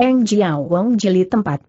Eng Jiao Wong jilid 41.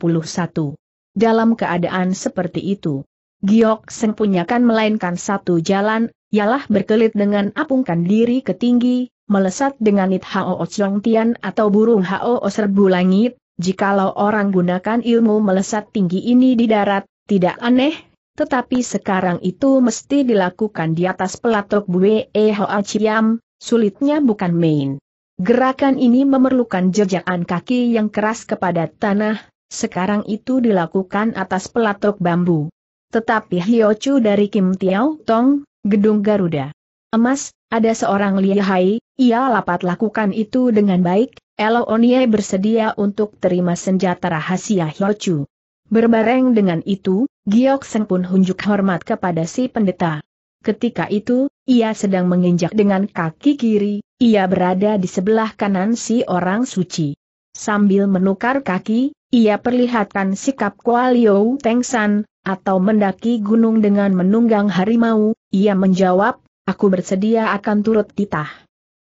Dalam keadaan seperti itu, Giok Seng punyakan melainkan satu jalan, ialah berkelit dengan apungkan diri ke tinggi, melesat dengan it hao Chong Tian atau burung hao serbu langit, jikalau orang gunakan ilmu melesat tinggi ini di darat, tidak aneh, tetapi sekarang itu mesti dilakukan di atas pelatok Bue E Hoa Chiam, sulitnya bukan main. Gerakan ini memerlukan jejakan kaki yang keras kepada tanah, sekarang itu dilakukan atas pelatok bambu. Tetapi Hiochu dari Kim Tiao Tong, Gedung Garuda. Emas, ada seorang lihai, ia lapat lakukan itu dengan baik, Elo Onie bersedia untuk terima senjata rahasia Hiochu. Berbareng dengan itu, Giok Seng pun hunjuk hormat kepada si pendeta. Ketika itu, ia sedang menginjak dengan kaki kiri, ia berada di sebelah kanan si orang suci. Sambil menukar kaki, ia perlihatkan sikap Kualio Tengsan, atau mendaki gunung dengan menunggang harimau, ia menjawab, aku bersedia akan turut titah.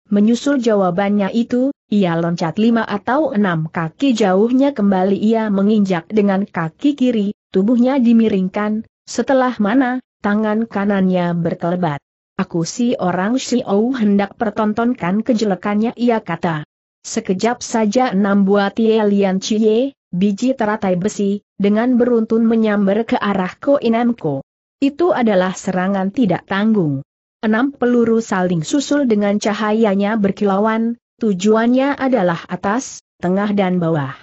Menyusul jawabannya itu, ia loncat lima atau enam kaki jauhnya kembali ia menginjak dengan kaki kiri, tubuhnya dimiringkan, setelah mana, tangan kanannya berkelebat. Aku si orang Xiao hendak pertontonkan kejelekannya ia kata. Sekejap saja enam buah tie lian cie, biji teratai besi, dengan beruntun menyambar ke arah Ko Inamko. Itu adalah serangan tidak tanggung. Enam peluru saling susul dengan cahayanya berkilauan, tujuannya adalah atas, tengah dan bawah.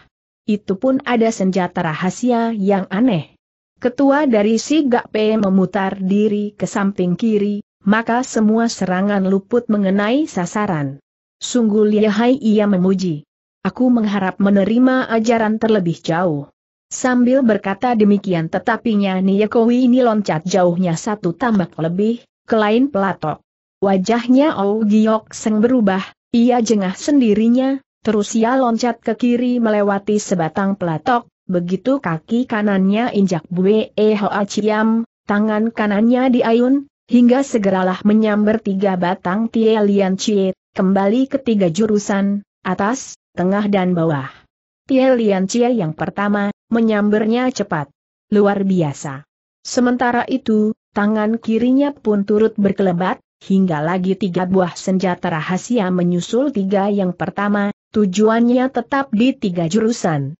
Itu pun ada senjata rahasia yang aneh. Ketua dari si Gak P memutar diri ke samping kiri, maka semua serangan luput mengenai sasaran. Sungguh lihai ia memuji. Aku mengharap menerima ajaran terlebih jauh. Sambil berkata demikian tetapinya Niyakowi ini loncat jauhnya satu tambak lebih, ke lain pelatok. Wajahnya Ou Giok Seng berubah, ia jengah sendirinya, terus ia loncat ke kiri melewati sebatang pelatok, begitu kaki kanannya injak Bue Hoa Chiam, tangan kanannya diayun, hingga segeralah menyambar tiga batang Tie Lian Chie, kembali ke tiga jurusan, atas, tengah dan bawah. Tie Lian Chie yang pertama, menyambarnya cepat. Luar biasa. Sementara itu, tangan kirinya pun turut berkelebat, hingga lagi tiga buah senjata rahasia menyusul tiga yang pertama, tujuannya tetap di tiga jurusan.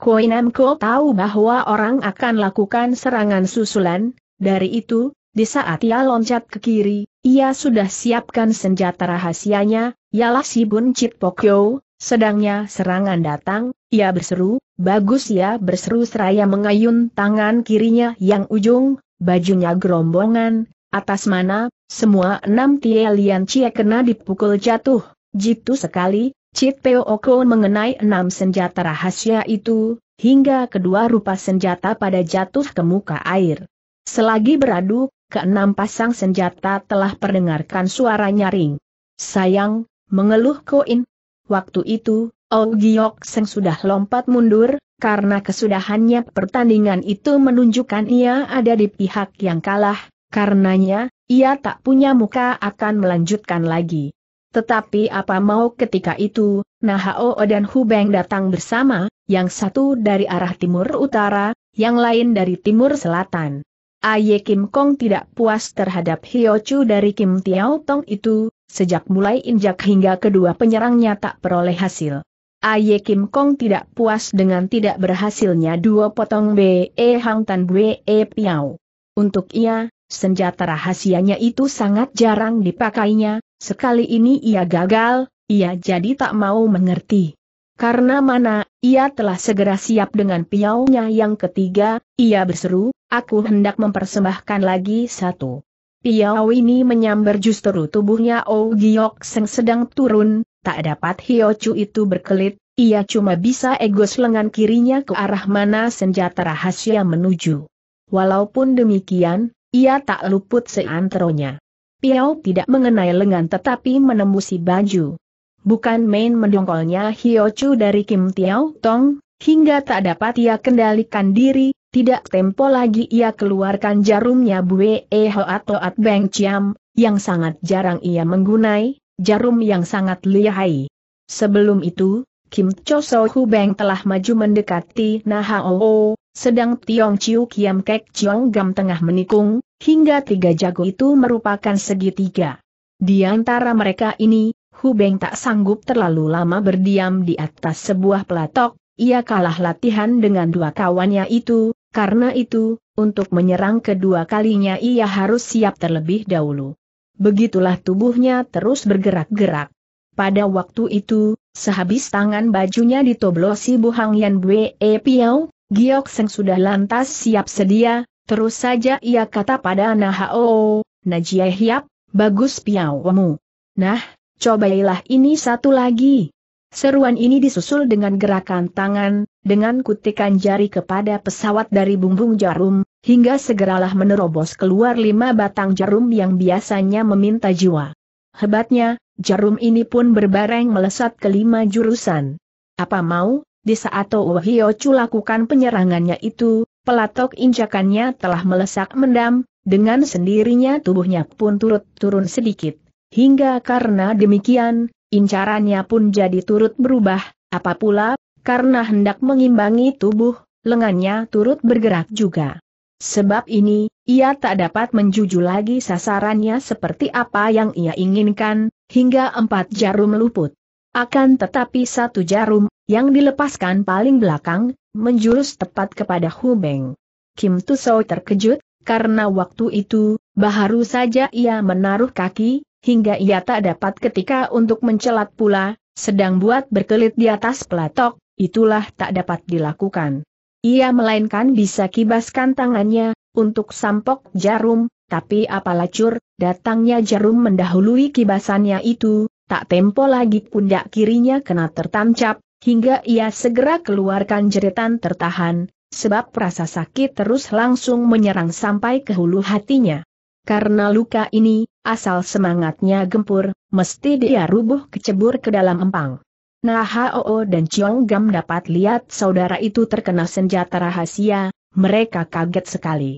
Koinamko tahu bahwa orang akan lakukan serangan susulan, dari itu, di saat ia loncat ke kiri, ia sudah siapkan senjata rahasianya, ialah si Bun Chit Pokyo, sedangnya serangan datang, ia berseru, bagus ya berseru seraya mengayun tangan kirinya yang ujung, bajunya gerombongan, atas mana, semua enam tie lian cie kena dipukul jatuh, jitu sekali, Chit Peo Oko mengenai enam senjata rahasia itu, hingga kedua rupa senjata pada jatuh ke muka air. Selagi beradu, keenam pasang senjata telah perdengarkan suara nyaring. Sayang, mengeluh Koin. Waktu itu, Ong Giok Seng sudah lompat mundur, karena kesudahannya pertandingan itu menunjukkan ia ada di pihak yang kalah, karenanya, ia tak punya muka akan melanjutkan lagi. Tetapi apa mau ketika itu, Nahao dan Hubeng datang bersama, yang satu dari arah timur utara, yang lain dari timur selatan. Aye Kim Kong tidak puas terhadap Hiochu dari Kim Tiao Tong itu, sejak mulai injak hingga kedua penyerangnya tak peroleh hasil. Aye Kim Kong tidak puas dengan tidak berhasilnya dua potong B.E. Hang Tan B.E. Piao. Untuk ia, senjata rahasianya itu sangat jarang dipakainya, sekali ini ia gagal, ia jadi tak mau mengerti. Karena mana, ia telah segera siap dengan piaunya yang ketiga, ia berseru, aku hendak mempersembahkan lagi satu. Piau ini menyambar justru tubuhnya Oh Giok Seng sedang turun, tak dapat Hiochu itu berkelit, ia cuma bisa egos lengan kirinya ke arah mana senjata rahasia menuju. Walaupun demikian, ia tak luput seantronya. Piau tidak mengenai lengan tetapi menembusi baju bukan main mendongkolnya Hiochu dari Kim Tiao Tong, hingga tak dapat ia kendalikan diri, tidak tempo lagi ia keluarkan jarumnya Bue E atau At Beng Chiam, yang sangat jarang ia menggunai, jarum yang sangat lihai. Sebelum itu, Kim Cho So Hu Beng telah maju mendekati Nahao, sedang Tiong Chiu Kiam Kek Chiong Gam tengah menikung, hingga tiga jago itu merupakan segitiga. Di antara mereka ini, Hu Beng tak sanggup terlalu lama berdiam di atas sebuah pelatok, ia kalah latihan dengan dua kawannya itu, karena itu, untuk menyerang kedua kalinya ia harus siap terlebih dahulu. Begitulah tubuhnya terus bergerak-gerak. Pada waktu itu, sehabis tangan bajunya ditoblosi Buhang Yan Bue E Piao, Giok Seng sudah lantas siap sedia, terus saja ia kata pada Nahao, Najia Hiap, bagus Piao Wamu. Nah, cobailah ini satu lagi. Seruan ini disusul dengan gerakan tangan, dengan kutikan jari kepada pesawat dari bumbung jarum, hingga segeralah menerobos keluar lima batang jarum yang biasanya meminta jiwa. Hebatnya, jarum ini pun berbareng melesat ke lima jurusan. Apa mau, di saat Chu lakukan penyerangannya itu, pelatok injakannya telah melesak mendam, dengan sendirinya tubuhnya pun turut turun sedikit. Hingga karena demikian, incarannya pun jadi turut berubah, apa pula, karena hendak mengimbangi tubuh, lengannya turut bergerak juga. Sebab ini, ia tak dapat menjuju lagi sasarannya seperti apa yang ia inginkan, hingga empat jarum luput. Akan tetapi satu jarum, yang dilepaskan paling belakang, menjurus tepat kepada Hubeng. Kim Tusou terkejut, karena waktu itu, baru saja ia menaruh kaki, hingga ia tak dapat ketika untuk mencelat pula, sedang buat berkelit di atas pelatok, itulah tak dapat dilakukan. Ia melainkan bisa kibaskan tangannya, untuk sampok jarum, tapi apalah cur, datangnya jarum mendahului kibasannya itu, tak tempo lagi pundak kirinya kena tertancap, hingga ia segera keluarkan jeritan tertahan, sebab rasa sakit terus langsung menyerang sampai ke hulu hatinya. Karena luka ini, asal semangatnya gempur, mesti dia rubuh kecebur ke dalam empang. Nah Hao dan Chiong Gam dapat lihat saudara itu terkena senjata rahasia, mereka kaget sekali.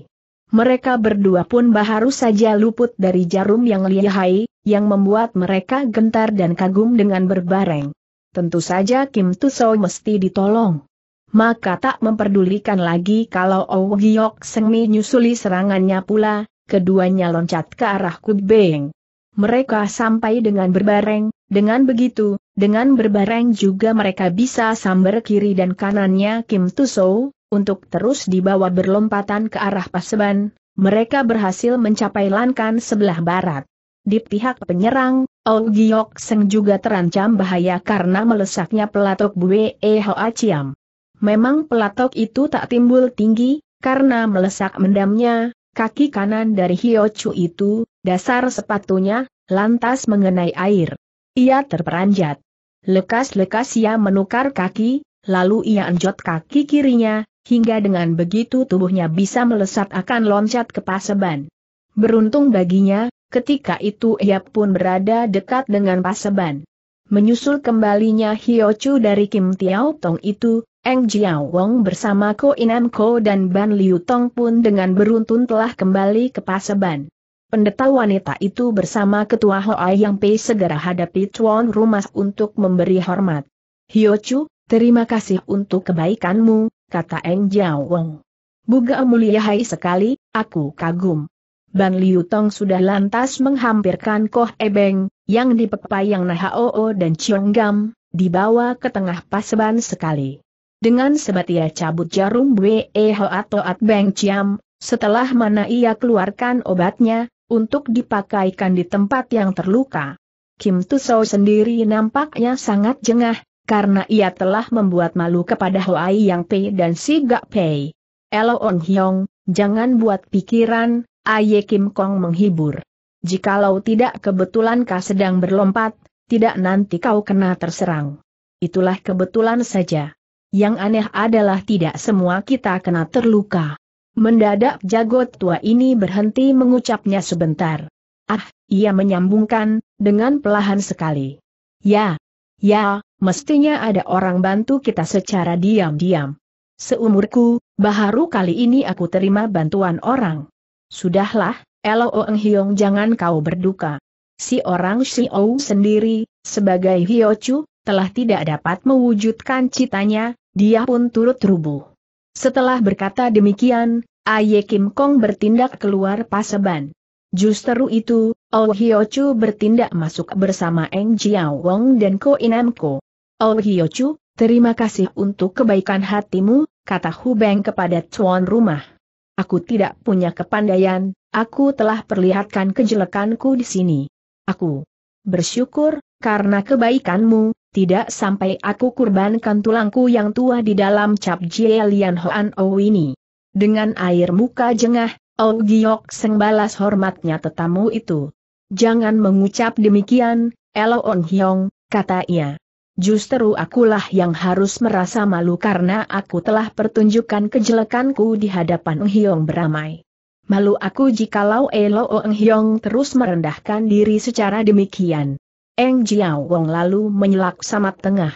Mereka berdua pun baru saja luput dari jarum yang lihai, yang membuat mereka gentar dan kagum dengan berbareng. Tentu saja Kim Tusou mesti ditolong. Maka tak memperdulikan lagi kalau Oh Giok Sengmi nyusuli serangannya pula, keduanya loncat ke arah Kubeng. Mereka sampai dengan berbareng, dengan begitu, dengan berbareng juga mereka bisa sambar kiri dan kanannya Kim Tusou, untuk terus dibawa berlompatan ke arah Paseban, mereka berhasil mencapai lankan sebelah barat. Di pihak penyerang, Ong Giok Seng juga terancam bahaya karena melesaknya pelatok Bue E Hoa Chiam. Memang pelatok itu tak timbul tinggi, karena melesak mendamnya, Kaki kanan dari Hiochu itu, dasar sepatunya, lantas mengenai air. Ia terperanjat. Lekas-lekas ia menukar kaki, lalu ia enjot kaki kirinya, hingga dengan begitu tubuhnya bisa melesat akan loncat ke paseban. Beruntung baginya, ketika itu ia pun berada dekat dengan paseban. Menyusul kembalinya Hiochu dari Kim Tiao Tong itu, Eng Jiao Wong bersama Ko Inam Ko dan Ban Liu Tong pun dengan beruntun telah kembali ke Paseban. Pendeta wanita itu bersama Ketua Hoa Yang Pei segera hadapi tuan rumah untuk memberi hormat. Hiochu, terima kasih untuk kebaikanmu, kata Eng Jiao Wong. Buga mulia hai sekali, aku kagum. Ban Liu Tong sudah lantas menghampirkan Koh Ebeng, yang dipepayang Nahao dan Gam, dibawa ke tengah paseban sekali. Dengan sebat ia cabut jarum Bwe Ho atau At Beng Chiam, setelah mana ia keluarkan obatnya, untuk dipakaikan di tempat yang terluka. Kim Tusou sendiri nampaknya sangat jengah, karena ia telah membuat malu kepada Hoai Yang Pei dan Si Gak Pei. Elo On Hyong, jangan buat pikiran, Aye Kim Kong menghibur. Jikalau tidak kebetulan kau sedang berlompat, tidak nanti kau kena terserang. Itulah kebetulan saja. Yang aneh adalah tidak semua kita kena terluka. Mendadak jagot tua ini berhenti mengucapnya sebentar. Ah, ia menyambungkan, dengan pelahan sekali. Ya, ya, mestinya ada orang bantu kita secara diam-diam. Seumurku, baru kali ini aku terima bantuan orang. Sudahlah, Elo Eng Hiong jangan kau berduka. Si orang Xiao sendiri, sebagai Hiochu, telah tidak dapat mewujudkan citanya, dia pun turut rubuh. Setelah berkata demikian, Aye Kim Kong bertindak keluar paseban. Justru itu, Oh Hio Chu bertindak masuk bersama Eng Jiao Wong dan Ko Inam Ko. Oh Hio Chu, terima kasih untuk kebaikan hatimu, kata Hu Beng kepada tuan rumah. Aku tidak punya kepandaian, aku telah perlihatkan kejelekanku di sini. Aku bersyukur, karena kebaikanmu, tidak sampai aku kurbankan tulangku yang tua di dalam cap Jie Lian Hoan O ini. Dengan air muka jengah, Oh Giok Seng balas hormatnya tetamu itu. Jangan mengucap demikian, Elo On Hyong, kata ia. Justru akulah yang harus merasa malu karena aku telah pertunjukkan kejelekanku di hadapan Ong Hyong beramai. Malu aku jikalau Elo Ong Hyong terus merendahkan diri secara demikian. Eng Jiao Wong lalu menyelak samat tengah.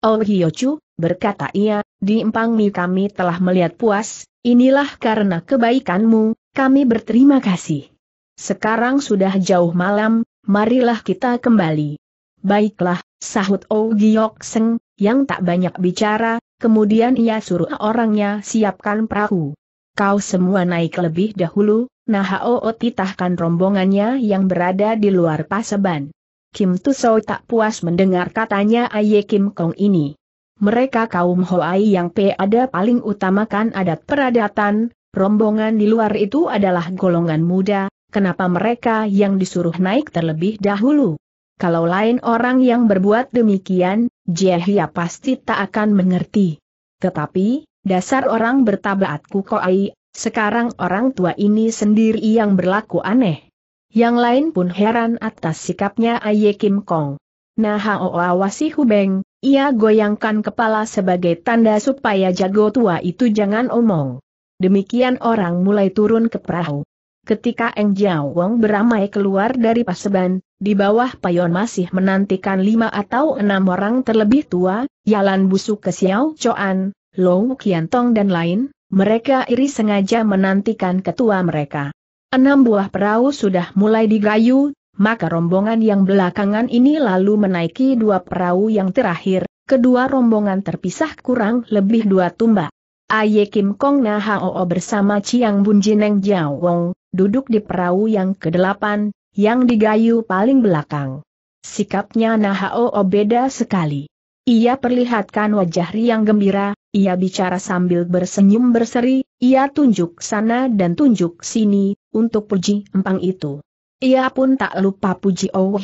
Oh Hiochu, berkata ia, di empang mi kami telah melihat puas, Inilah karena kebaikanmu, kami berterima kasih. Sekarang sudah jauh malam, marilah kita kembali. Baiklah, sahut O Giok Seng, yang tak banyak bicara, kemudian ia suruh orangnya siapkan perahu. Kau semua naik lebih dahulu, nah Hao titahkan rombongannya yang berada di luar paseban. Kim Tusou tak puas mendengar katanya Aye Kim Kong ini. Mereka kaum Hoai yang ada paling utamakan adat peradatan, rombongan di luar itu adalah golongan muda, kenapa mereka yang disuruh naik terlebih dahulu? Kalau lain orang yang berbuat demikian, Jehia pasti tak akan mengerti. Tetapi, dasar orang bertabaat kukoi, sekarang orang tua ini sendiri yang berlaku aneh. Yang lain pun heran atas sikapnya Aye Kim Kong. Nah awasi Hubeng, ia goyangkan kepala sebagai tanda supaya jago tua itu jangan omong. Demikian orang mulai turun ke perahu. Ketika Eng Jiao Wong beramai keluar dari paseban, di bawah payon masih menantikan lima atau enam orang terlebih tua, Yalan Busuk ke Xiao Choan, Long Tong dan lain, mereka iri sengaja menantikan ketua mereka. Enam buah perahu sudah mulai digayu, maka rombongan yang belakangan ini lalu menaiki dua perahu yang terakhir, kedua rombongan terpisah kurang lebih dua tumbak. Aye Kim Kong Na Hao bersama Chiang Bun Jineng Jiao Wong, duduk di perahu yang kedelapan, yang digayu paling belakang. Sikapnya Na Hao beda sekali. Ia perlihatkan wajah riang gembira, ia bicara sambil bersenyum berseri, ia tunjuk sana dan tunjuk sini, untuk puji empang itu. Ia pun tak lupa puji Oh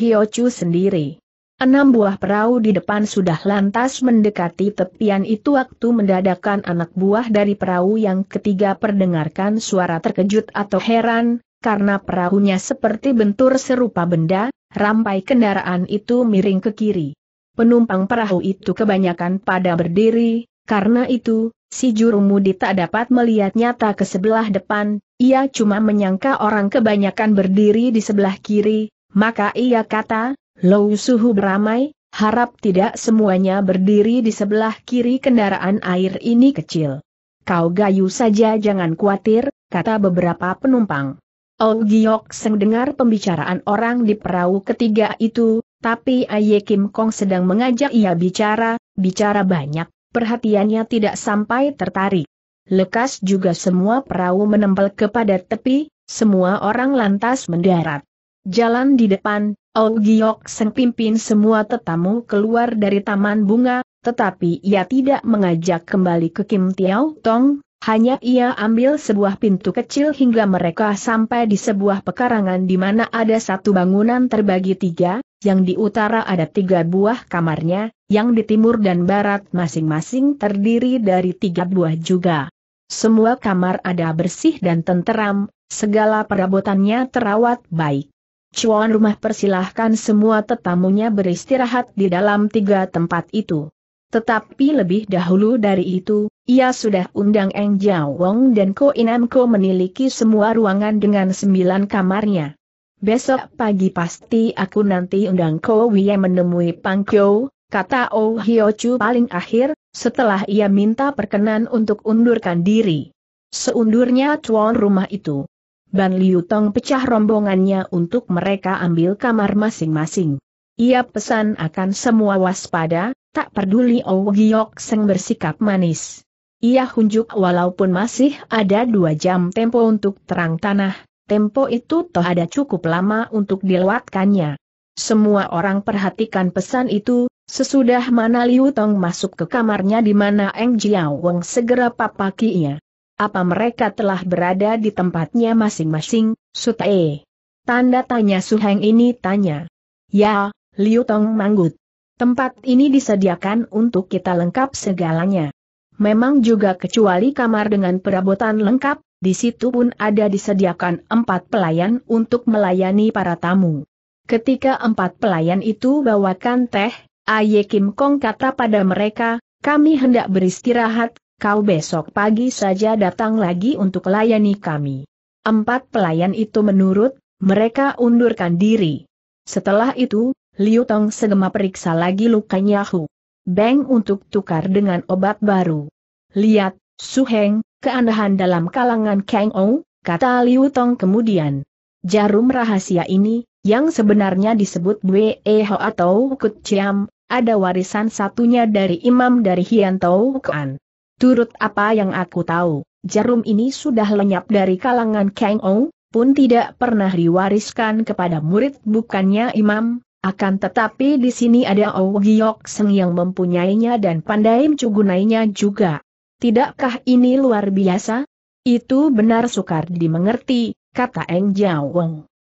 sendiri. Enam buah perahu di depan sudah lantas mendekati tepian itu waktu mendadakan anak buah dari perahu yang ketiga perdengarkan suara terkejut atau heran, karena perahunya seperti bentur serupa benda, rampai kendaraan itu miring ke kiri. Penumpang perahu itu kebanyakan pada berdiri, karena itu, si jurumudi tak dapat melihat nyata ke sebelah depan, ia cuma menyangka orang kebanyakan berdiri di sebelah kiri, maka ia kata, Lou Suhu beramai, harap tidak semuanya berdiri di sebelah kiri kendaraan air ini kecil. Kau gayu saja jangan khawatir, kata beberapa penumpang. Oh Giok Seng dengar pembicaraan orang di perahu ketiga itu, tapi Aye Kim Kong sedang mengajak ia bicara, bicara banyak perhatiannya tidak sampai tertarik. Lekas juga semua perahu menempel kepada tepi, semua orang lantas mendarat. Jalan di depan, Ong Giok Seng pimpin semua tetamu keluar dari taman bunga, tetapi ia tidak mengajak kembali ke Kim Tiao Tong, hanya ia ambil sebuah pintu kecil hingga mereka sampai di sebuah pekarangan di mana ada satu bangunan terbagi tiga, yang di utara ada tiga buah kamarnya, yang di timur dan barat masing-masing terdiri dari tiga buah juga. Semua kamar ada bersih dan tenteram, segala perabotannya terawat baik. Cuan rumah persilahkan semua tetamunya beristirahat di dalam tiga tempat itu. Tetapi lebih dahulu dari itu, ia sudah undang Eng Jiao Wong dan Ko Inam Ko meniliki semua ruangan dengan sembilan kamarnya. Besok pagi pasti aku nanti undang Ko Wei menemui Pang Kyo, kata Oh Hio Chu paling akhir, setelah ia minta perkenan untuk undurkan diri. Seundurnya tuan rumah itu. Ban Liu Tong pecah rombongannya untuk mereka ambil kamar masing-masing. Ia pesan akan semua waspada, tak peduli Oh Giok Seng bersikap manis. Ia hunjuk walaupun masih ada dua jam tempo untuk terang tanah, tempo itu toh ada cukup lama untuk dilewatkannya. Semua orang perhatikan pesan itu, sesudah mana Liu Tong masuk ke kamarnya di mana Eng Jiao Weng segera papakinya. Apa mereka telah berada di tempatnya masing-masing, Sutae? Tanda tanya Suheng ini tanya. Ya, Liu Tong manggut. Tempat ini disediakan untuk kita lengkap segalanya. Memang juga kecuali kamar dengan perabotan lengkap, di situ pun ada disediakan empat pelayan untuk melayani para tamu. Ketika empat pelayan itu bawakan teh, Aye Kim Kong kata pada mereka, kami hendak beristirahat, kau besok pagi saja datang lagi untuk layani kami. Empat pelayan itu menurut, mereka undurkan diri. Setelah itu, Liu Tong segema periksa lagi lukanya Hu. Beng untuk tukar dengan obat baru. Lihat, Su Heng, keanehan dalam kalangan Kang Ou, kata Liu Tong kemudian. Jarum rahasia ini, yang sebenarnya disebut Bwe Ho atau Kut Chiam, ada warisan satunya dari imam dari Hian Tou Kuan. Turut apa yang aku tahu, jarum ini sudah lenyap dari kalangan Kang Ou, pun tidak pernah diwariskan kepada murid bukannya imam, akan tetapi di sini ada Oh Seng yang mempunyainya dan pandai mencugunainya juga. Tidakkah ini luar biasa? Itu benar sukar dimengerti, kata Eng Jiao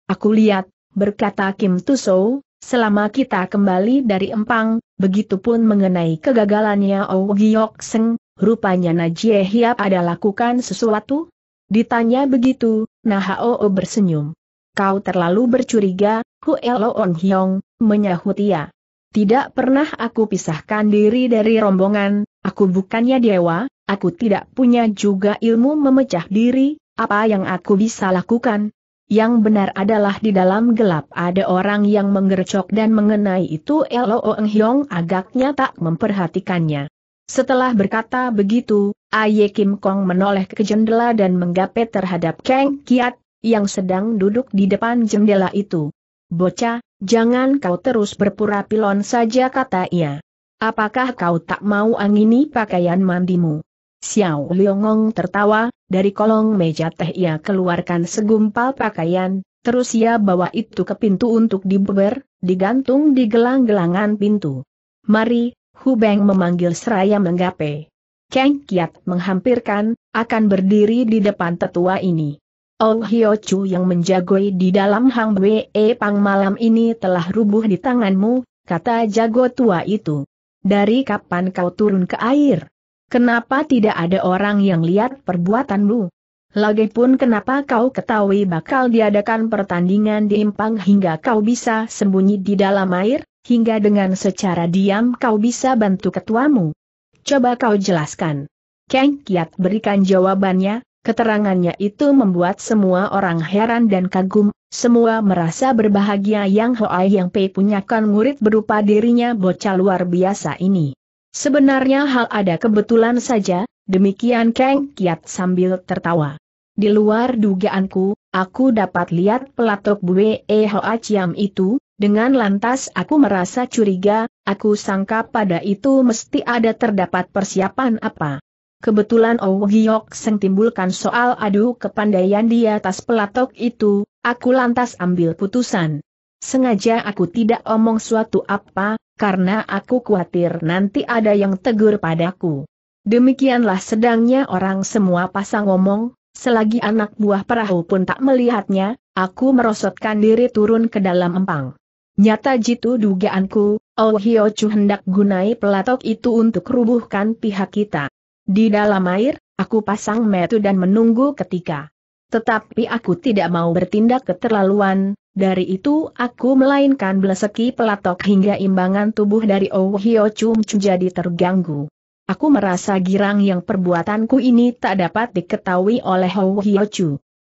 Aku lihat, berkata Kim Tusou, selama kita kembali dari Empang, begitupun mengenai kegagalannya Oh Seng, rupanya Najie Hiap ada lakukan sesuatu? Ditanya begitu, Nahao bersenyum. Kau terlalu bercuriga, Hu On Hyong, menyahut ia. Tidak pernah aku pisahkan diri dari rombongan, aku bukannya dewa, aku tidak punya juga ilmu memecah diri, apa yang aku bisa lakukan? Yang benar adalah di dalam gelap ada orang yang menggercok dan mengenai itu On Hyong agaknya tak memperhatikannya. Setelah berkata begitu, Aye Kim Kong menoleh ke jendela dan menggape terhadap Kang Kiat, yang sedang duduk di depan jendela itu. Bocah, jangan kau terus berpura pilon saja kata ia. Apakah kau tak mau angini pakaian mandimu? Xiao Liongong tertawa, dari kolong meja teh ia keluarkan segumpal pakaian, terus ia bawa itu ke pintu untuk dibeber, digantung di gelang-gelangan pintu. Mari, Hu Beng memanggil seraya menggape. Kang Kiat menghampirkan, akan berdiri di depan tetua ini. Oh Hio Chu yang menjagoi di dalam Hang Bwe Pang malam ini telah rubuh di tanganmu, kata jago tua itu. Dari kapan kau turun ke air? Kenapa tidak ada orang yang lihat perbuatanmu? Lagipun kenapa kau ketahui bakal diadakan pertandingan di Impang hingga kau bisa sembunyi di dalam air, hingga dengan secara diam kau bisa bantu ketuamu? Coba kau jelaskan. Kang Kiat berikan jawabannya, Keterangannya itu membuat semua orang heran dan kagum, semua merasa berbahagia yang Hoai yang Pei punyakan murid berupa dirinya bocah luar biasa ini. Sebenarnya hal ada kebetulan saja, demikian Kang Kiat sambil tertawa. Di luar dugaanku, aku dapat lihat pelatok Bue E Hoa Chiam itu, dengan lantas aku merasa curiga, aku sangka pada itu mesti ada terdapat persiapan apa. Kebetulan Oh Giok Seng timbulkan soal adu kepandaian di atas pelatok itu, aku lantas ambil putusan. Sengaja aku tidak omong suatu apa, karena aku khawatir nanti ada yang tegur padaku. Demikianlah sedangnya orang semua pasang ngomong, selagi anak buah perahu pun tak melihatnya, aku merosotkan diri turun ke dalam empang. Nyata jitu dugaanku, Oh Hio Chu hendak gunai pelatok itu untuk rubuhkan pihak kita. Di dalam air, aku pasang metu dan menunggu ketika. Tetapi aku tidak mau bertindak keterlaluan, dari itu aku melainkan beleseki pelatok hingga imbangan tubuh dari Oh Hio Chum jadi terganggu. Aku merasa girang yang perbuatanku ini tak dapat diketahui oleh Oh Hio Chu.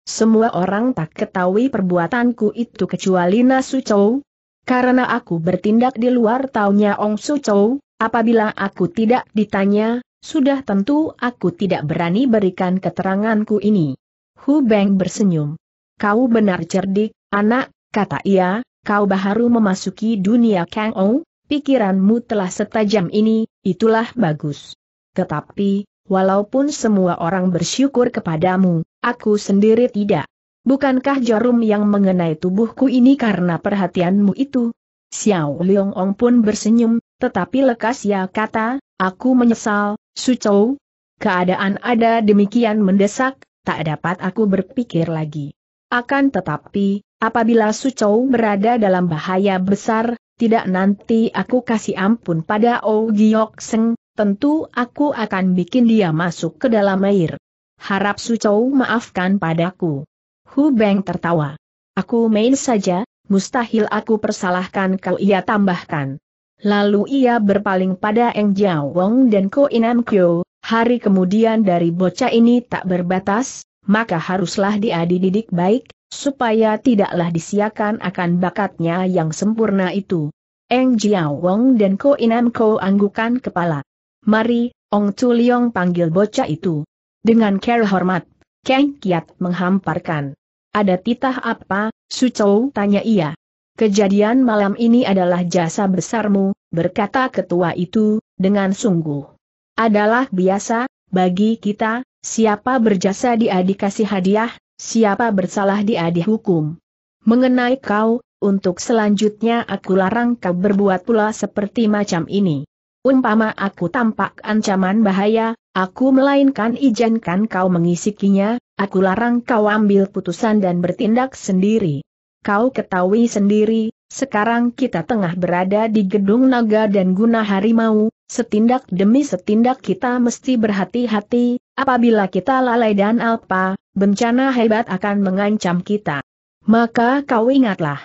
Semua orang tak ketahui perbuatanku itu kecuali Nasu Chou. Karena aku bertindak di luar taunya Ong Su Chou, apabila aku tidak ditanya, sudah tentu aku tidak berani berikan keteranganku ini. Hu Beng bersenyum. Kau benar cerdik, anak, kata ia, kau baru memasuki dunia Kang Ou, pikiranmu telah setajam ini, itulah bagus. Tetapi, walaupun semua orang bersyukur kepadamu, aku sendiri tidak. Bukankah jarum yang mengenai tubuhku ini karena perhatianmu itu? Xiao Liong Ong pun bersenyum, tetapi lekas ia kata, aku menyesal, Sucou. Keadaan ada demikian mendesak, tak dapat aku berpikir lagi. Akan tetapi, apabila Sucou berada dalam bahaya besar, tidak nanti aku kasih ampun pada Oh Giok Seng, tentu aku akan bikin dia masuk ke dalam air. Harap Sucou maafkan padaku. Hu Beng tertawa. Aku main saja, mustahil aku persalahkan kau ia tambahkan. Lalu ia berpaling pada Eng Jiao Wong dan Ko Inam Kyo, hari kemudian dari bocah ini tak berbatas, maka haruslah dia dididik baik, supaya tidaklah disiakan akan bakatnya yang sempurna itu. Eng Jiao Wong dan Ko Inam Ko anggukan kepala. Mari, Ong Tuliong panggil bocah itu. Dengan care hormat, Keng Kiat menghamparkan. Ada titah apa, Su Chou tanya ia. Kejadian malam ini adalah jasa besarmu, berkata ketua itu, dengan sungguh. Adalah biasa, bagi kita, siapa berjasa dia dikasih hadiah, siapa bersalah dia dihukum. Mengenai kau, untuk selanjutnya aku larang kau berbuat pula seperti macam ini. Umpama aku tampak ancaman bahaya, aku melainkan izinkan kau mengisikinya, aku larang kau ambil putusan dan bertindak sendiri. Kau ketahui sendiri, sekarang kita tengah berada di gedung naga dan guna harimau, setindak demi setindak kita mesti berhati-hati, apabila kita lalai dan alpa, bencana hebat akan mengancam kita. Maka kau ingatlah.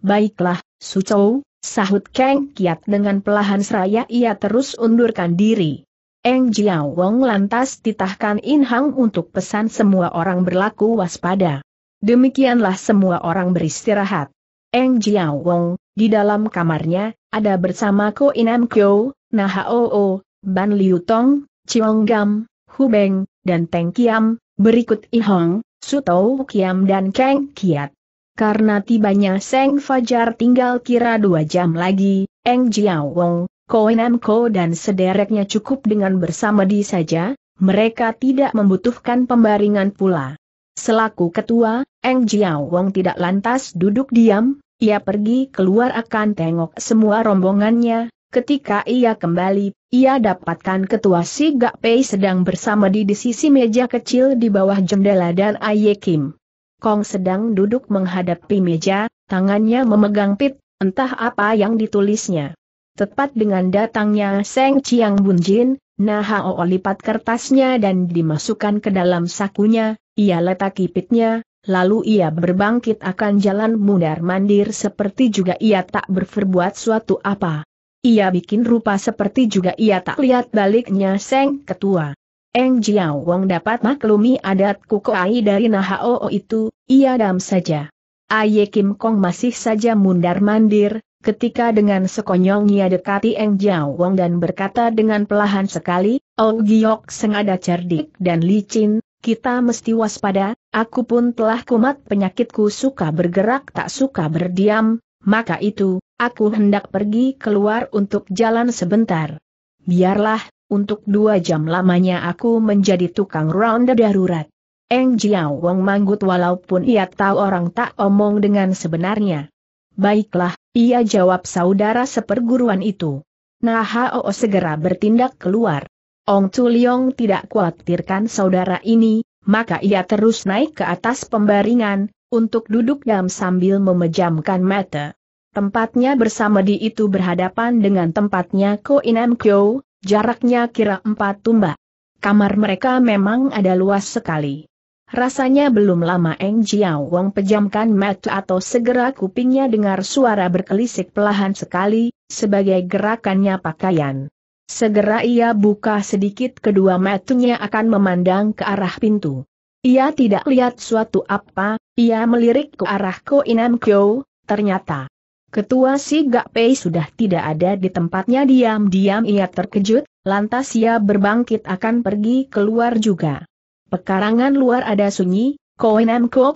Baiklah, Sucou, sahut Kang Kiat dengan pelahan seraya ia terus undurkan diri. Eng Jiao Wong lantas titahkan In Hang untuk pesan semua orang berlaku waspada. Demikianlah semua orang beristirahat. Eng Jiao Wong, di dalam kamarnya, ada bersama Ko Inam Kyo, Nahao, Ban Liu Tong, Chiong Gam, Hu Beng, dan Teng Kiam, berikut I Hong, Su Tou Kiam dan Kang Kiat. Karena tibanya Seng Fajar tinggal kira dua jam lagi, Eng Jiao Wong, Koinam Ko dan sedereknya cukup dengan bersama di saja, mereka tidak membutuhkan pembaringan pula. Selaku ketua, Eng Jiao Wong tidak lantas duduk diam, ia pergi keluar akan tengok semua rombongannya, ketika ia kembali, ia dapatkan ketua Si Gak Pei sedang bersama di, di sisi meja kecil di bawah jendela dan Aye Kim. Kong sedang duduk menghadapi meja, tangannya memegang pit, entah apa yang ditulisnya. Tepat dengan datangnya Seng Chiang Bunjin, Nahao lipat kertasnya dan dimasukkan ke dalam sakunya, ia letak kipitnya, lalu ia berbangkit akan jalan mundar-mandir seperti juga ia tak berperbuat suatu apa. Ia bikin rupa seperti juga ia tak lihat baliknya Seng Ketua. Eng Jiao Wong dapat maklumi adat kukuai dari Nahao itu, ia dam saja. Aye Kim Kong masih saja mundar-mandir, ketika dengan sekonyongnya dekati Eng Jiao Wong dan berkata dengan pelahan sekali, Oh Giok Seng ada cerdik dan licin, kita mesti waspada, aku pun telah kumat penyakitku suka bergerak tak suka berdiam, maka itu, aku hendak pergi keluar untuk jalan sebentar. Biarlah, untuk dua jam lamanya aku menjadi tukang ronda darurat. Eng Jiao Wong manggut walaupun ia tahu orang tak omong dengan sebenarnya. Baiklah, ia jawab saudara seperguruan itu. Nah Hao segera bertindak keluar. Ong Tuliong tidak khawatirkan saudara ini, maka ia terus naik ke atas pembaringan, untuk duduk diam sambil memejamkan mata. Tempatnya bersama di itu berhadapan dengan tempatnya Ko Inam Kyo, jaraknya kira empat tumbak. Kamar mereka memang ada luas sekali. Rasanya belum lama Eng Jiao Wong pejamkan mata atau segera kupingnya dengar suara berkelisik pelahan sekali, sebagai gerakannya pakaian. Segera ia buka sedikit kedua matanya akan memandang ke arah pintu. Ia tidak lihat suatu apa, ia melirik ke arah Ko Inam Kyo, ternyata. Ketua si Gak Pei sudah tidak ada di tempatnya diam-diam ia terkejut, lantas ia berbangkit akan pergi keluar juga. Pekarangan luar ada sunyi, Ko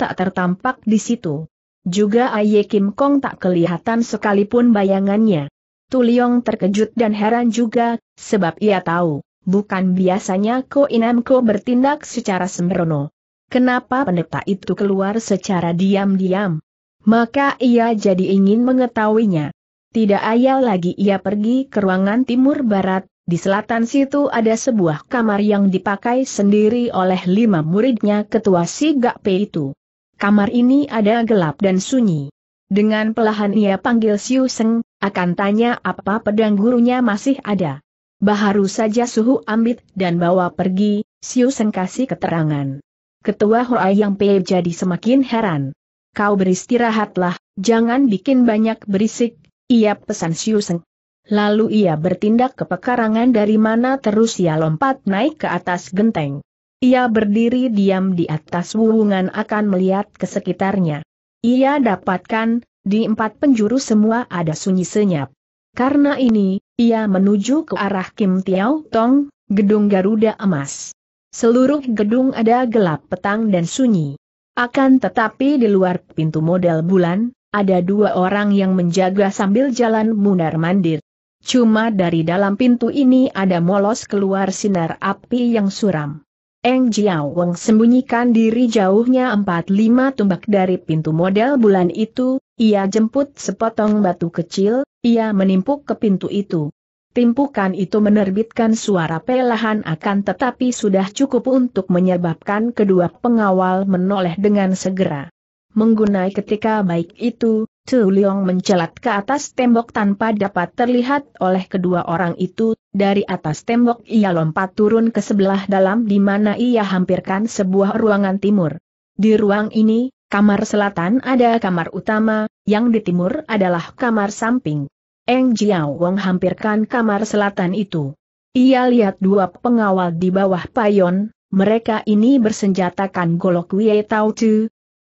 tak tertampak di situ. juga Aye Kim Kong tak kelihatan sekalipun bayangannya. Tuliong terkejut dan heran juga, sebab ia tahu, bukan biasanya Ko Inam Ko bertindak secara sembrono. Kenapa pendeta itu keluar secara diam-diam? Maka ia jadi ingin mengetahuinya. Tidak ayal lagi ia pergi ke ruangan timur barat, di selatan situ ada sebuah kamar yang dipakai sendiri oleh lima muridnya ketua si Gakpe itu. Kamar ini ada gelap dan sunyi. Dengan pelahan ia panggil Siu Seng, akan tanya apa pedang gurunya masih ada. Baharu saja suhu ambit dan bawa pergi, Siu Seng kasih keterangan. Ketua Hoa Yang Pei jadi semakin heran. Kau beristirahatlah, jangan bikin banyak berisik, ia pesan Siu Seng. Lalu ia bertindak ke pekarangan dari mana terus ia lompat naik ke atas genteng. Ia berdiri diam di atas wuwungan akan melihat ke sekitarnya. Ia dapatkan, di empat penjuru semua ada sunyi senyap. Karena ini, ia menuju ke arah Kim Tiao Tong, gedung Garuda Emas. Seluruh gedung ada gelap petang dan sunyi. Akan tetapi di luar pintu model bulan, ada dua orang yang menjaga sambil jalan mundar-mandir. Cuma dari dalam pintu ini ada molos keluar sinar api yang suram. Eng Jiao Weng sembunyikan diri jauhnya empat lima tumbak dari pintu model bulan itu, ia jemput sepotong batu kecil, ia menimpuk ke pintu itu. Timpukan itu menerbitkan suara pelahan akan tetapi sudah cukup untuk menyebabkan kedua pengawal menoleh dengan segera. Menggunai ketika baik itu, Tu Leong mencelat ke atas tembok tanpa dapat terlihat oleh kedua orang itu, dari atas tembok ia lompat turun ke sebelah dalam di mana ia hampirkan sebuah ruangan timur. Di ruang ini, kamar selatan ada kamar utama, yang di timur adalah kamar samping. Eng Jiao Wong hampirkan kamar selatan itu. Ia lihat dua pengawal di bawah payon, mereka ini bersenjatakan golok Wei Tao.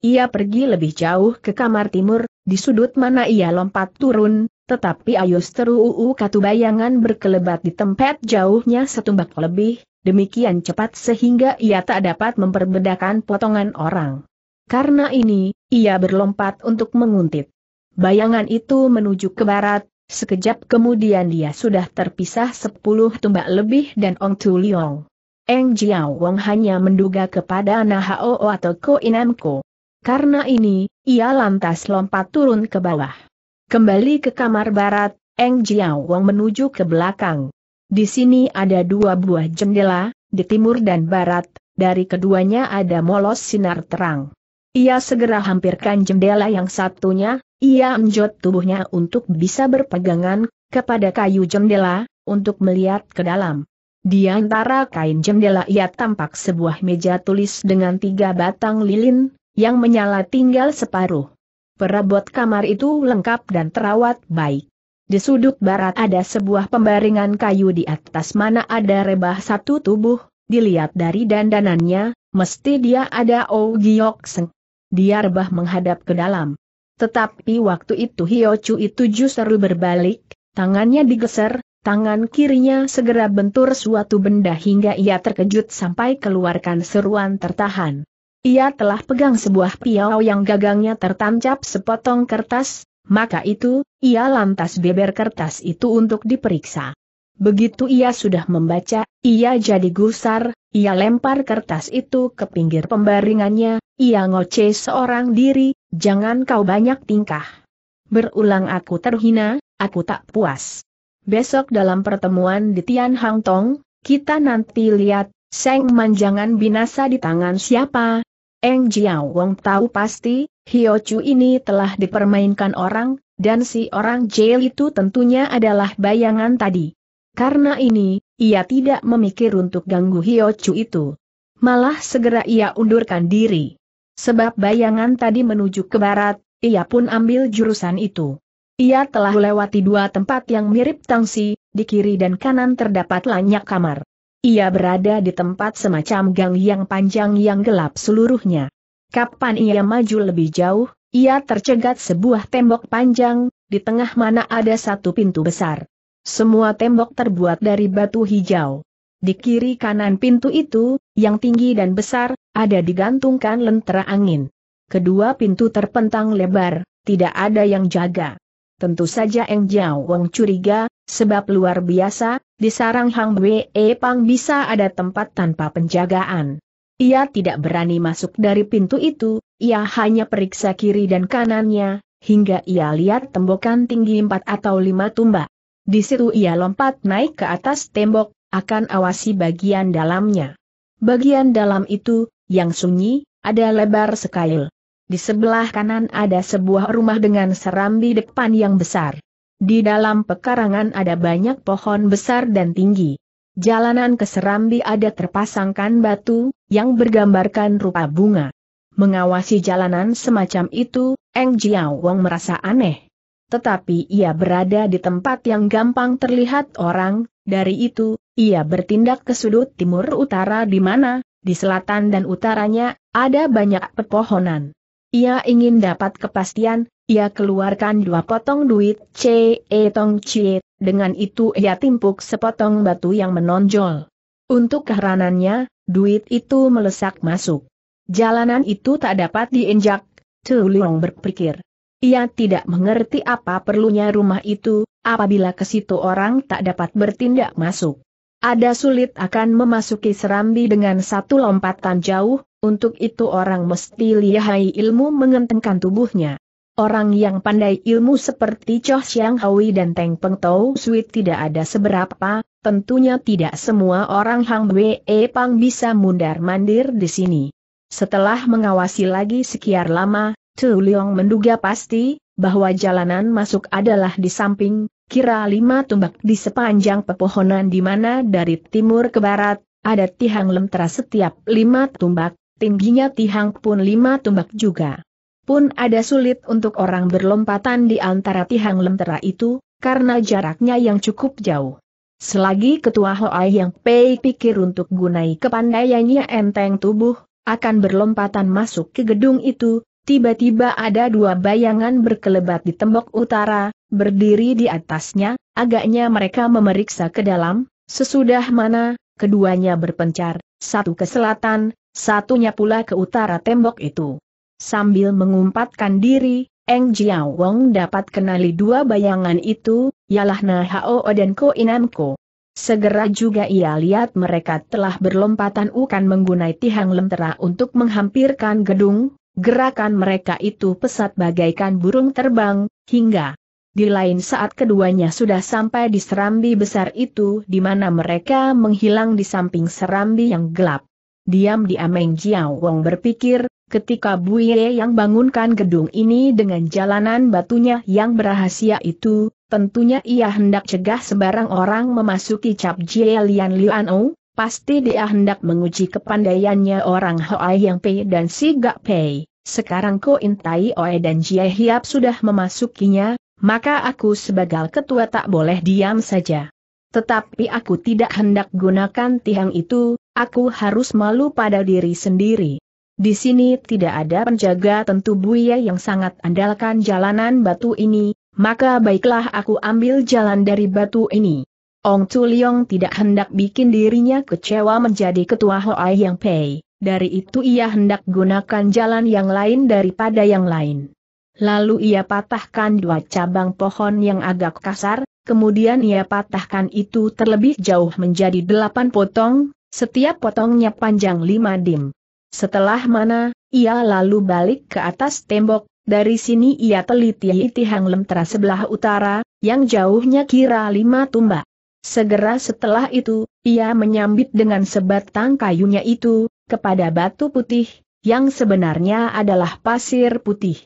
Ia pergi lebih jauh ke kamar timur, di sudut mana ia lompat turun, tetapi ayus teruu katu bayangan berkelebat di tempat jauhnya setumbak lebih, demikian cepat sehingga ia tak dapat memperbedakan potongan orang. Karena ini, ia berlompat untuk menguntit. Bayangan itu menuju ke barat, sekejap kemudian dia sudah terpisah sepuluh tumbak lebih dan Ong Tu Liong. Eng Jiao Wong hanya menduga kepada Nahao atau Ko Inamko. Karena ini, ia lantas lompat turun ke bawah. Kembali ke kamar barat, Eng Jiao Wong menuju ke belakang. Di sini ada dua buah jendela, di timur dan barat, dari keduanya ada molos sinar terang. Ia segera hampirkan jendela yang satunya, ia menjot tubuhnya untuk bisa berpegangan kepada kayu jendela, untuk melihat ke dalam. Di antara kain jendela ia tampak sebuah meja tulis dengan tiga batang lilin, yang menyala tinggal separuh. Perabot kamar itu lengkap dan terawat baik. Di sudut barat ada sebuah pembaringan kayu di atas mana ada rebah satu tubuh, dilihat dari dandanannya, mesti dia ada Oh Giok Seng. Dia rebah menghadap ke dalam. Tetapi waktu itu Hiochu itu justru berbalik, tangannya digeser, tangan kirinya segera bentur suatu benda hingga ia terkejut sampai keluarkan seruan tertahan. Ia telah pegang sebuah piau yang gagangnya tertancap sepotong kertas, maka itu, ia lantas beber kertas itu untuk diperiksa. Begitu ia sudah membaca, ia jadi gusar, ia lempar kertas itu ke pinggir pembaringannya, ia ngoceh seorang diri, jangan kau banyak tingkah. Berulang aku terhina, aku tak puas. Besok dalam pertemuan di Tian Hang Tong, kita nanti lihat, Seng Man jangan binasa di tangan siapa, Eng Jiao Wong tahu pasti, Hio Chu ini telah dipermainkan orang, dan si orang jail itu tentunya adalah bayangan tadi. Karena ini, ia tidak memikir untuk ganggu Hio Chu itu. Malah segera ia undurkan diri. Sebab bayangan tadi menuju ke barat, ia pun ambil jurusan itu. Ia telah melewati dua tempat yang mirip tangsi, di kiri dan kanan terdapat banyak kamar. Ia berada di tempat semacam gang yang panjang yang gelap seluruhnya. Kapan ia maju lebih jauh, ia tercegat sebuah tembok panjang, di tengah mana ada satu pintu besar. Semua tembok terbuat dari batu hijau. Di kiri kanan pintu itu, yang tinggi dan besar, ada digantungkan lentera angin. kedua pintu terpentang lebar, tidak ada yang jaga. Tentu saja Eng Jiao Wong curiga, sebab luar biasa, di sarang Hang Wei Pang bisa ada tempat tanpa penjagaan. Ia tidak berani masuk dari pintu itu, ia hanya periksa kiri dan kanannya, hingga ia lihat tembokan tinggi empat atau lima tumbak. Di situ ia lompat naik ke atas tembok, akan awasi bagian dalamnya. Bagian dalam itu, yang sunyi, ada lebar sekail. Di sebelah kanan ada sebuah rumah dengan serambi depan yang besar. Di dalam pekarangan ada banyak pohon besar dan tinggi. Jalanan ke serambi ada terpasangkan batu, yang bergambarkan rupa bunga. Mengawasi jalanan semacam itu, Eng Jiao Wong merasa aneh. Tetapi ia berada di tempat yang gampang terlihat orang, dari itu, ia bertindak ke sudut timur utara di mana, di selatan dan utaranya, ada banyak pepohonan. Ia ingin dapat kepastian, ia keluarkan dua potong duit C E Tong C, dengan itu ia timpuk sepotong batu yang menonjol. Untuk keheranannya, duit itu melesak masuk. Jalanan itu tak dapat diinjak, Tu Leong berpikir. Ia tidak mengerti apa perlunya rumah itu, apabila ke situ orang tak dapat bertindak masuk. Ada sulit akan memasuki serambi dengan satu lompatan jauh, untuk itu orang mesti lihai ilmu mengentengkan tubuhnya. Orang yang pandai ilmu seperti Choh Siang Hui dan Teng Peng Tau Sui tidak ada seberapa, tentunya tidak semua orang Hang Wei Pang bisa mundar-mandir di sini. Setelah mengawasi lagi sekian lama, Tu Leong menduga pasti, bahwa jalanan masuk adalah di samping, kira lima tumbak di sepanjang pepohonan di mana dari timur ke barat, ada tihang lentera setiap lima tumbak, tingginya tihang pun lima tumbak juga. Pun ada sulit untuk orang berlompatan di antara tihang lentera itu, karena jaraknya yang cukup jauh. Selagi ketua Hoai yang Pei pikir untuk gunai kepandaiannya enteng tubuh, akan berlompatan masuk ke gedung itu, tiba-tiba ada dua bayangan berkelebat di tembok utara, berdiri di atasnya, agaknya mereka memeriksa ke dalam, sesudah mana, keduanya berpencar, satu ke selatan, satunya pula ke utara tembok itu. Sambil mengumpatkan diri, Eng Jiao Wong dapat kenali dua bayangan itu, ialah Na Hao dan Ko Inamko. Segera juga ia lihat mereka telah berlompatan ukan menggunai tihang lentera untuk menghampirkan gedung, gerakan mereka itu pesat bagaikan burung terbang, hingga di lain saat keduanya sudah sampai di serambi besar itu di mana mereka menghilang di samping serambi yang gelap. Diam-diam Meng Jiao Wong berpikir, ketika Buye yang bangunkan gedung ini dengan jalanan batunya yang berahasia itu, tentunya ia hendak cegah sebarang orang memasuki Cap Jie Lian Lian O, pasti dia hendak menguji kepandaiannya orang Hoa Yang Pei dan Si Gak Pei. Sekarang Ko Intai Oe dan Jie Hiap sudah memasukinya, maka aku sebagai ketua tak boleh diam saja. Tetapi aku tidak hendak gunakan tiang itu, aku harus malu pada diri sendiri. Di sini tidak ada penjaga tentu Buya yang sangat andalkan jalanan batu ini, maka baiklah aku ambil jalan dari batu ini. Ong Tu Leong tidak hendak bikin dirinya kecewa menjadi ketua Hoai Yang Pei, dari itu ia hendak gunakan jalan yang lain daripada yang lain. Lalu ia patahkan dua cabang pohon yang agak kasar, kemudian ia patahkan itu terlebih jauh menjadi delapan potong, setiap potongnya panjang lima dim. Setelah mana, ia lalu balik ke atas tembok, dari sini ia teliti tihang lentera sebelah utara, yang jauhnya kira lima tumbak. Segera setelah itu, ia menyambit dengan sebatang kayunya itu, kepada batu putih, yang sebenarnya adalah pasir putih.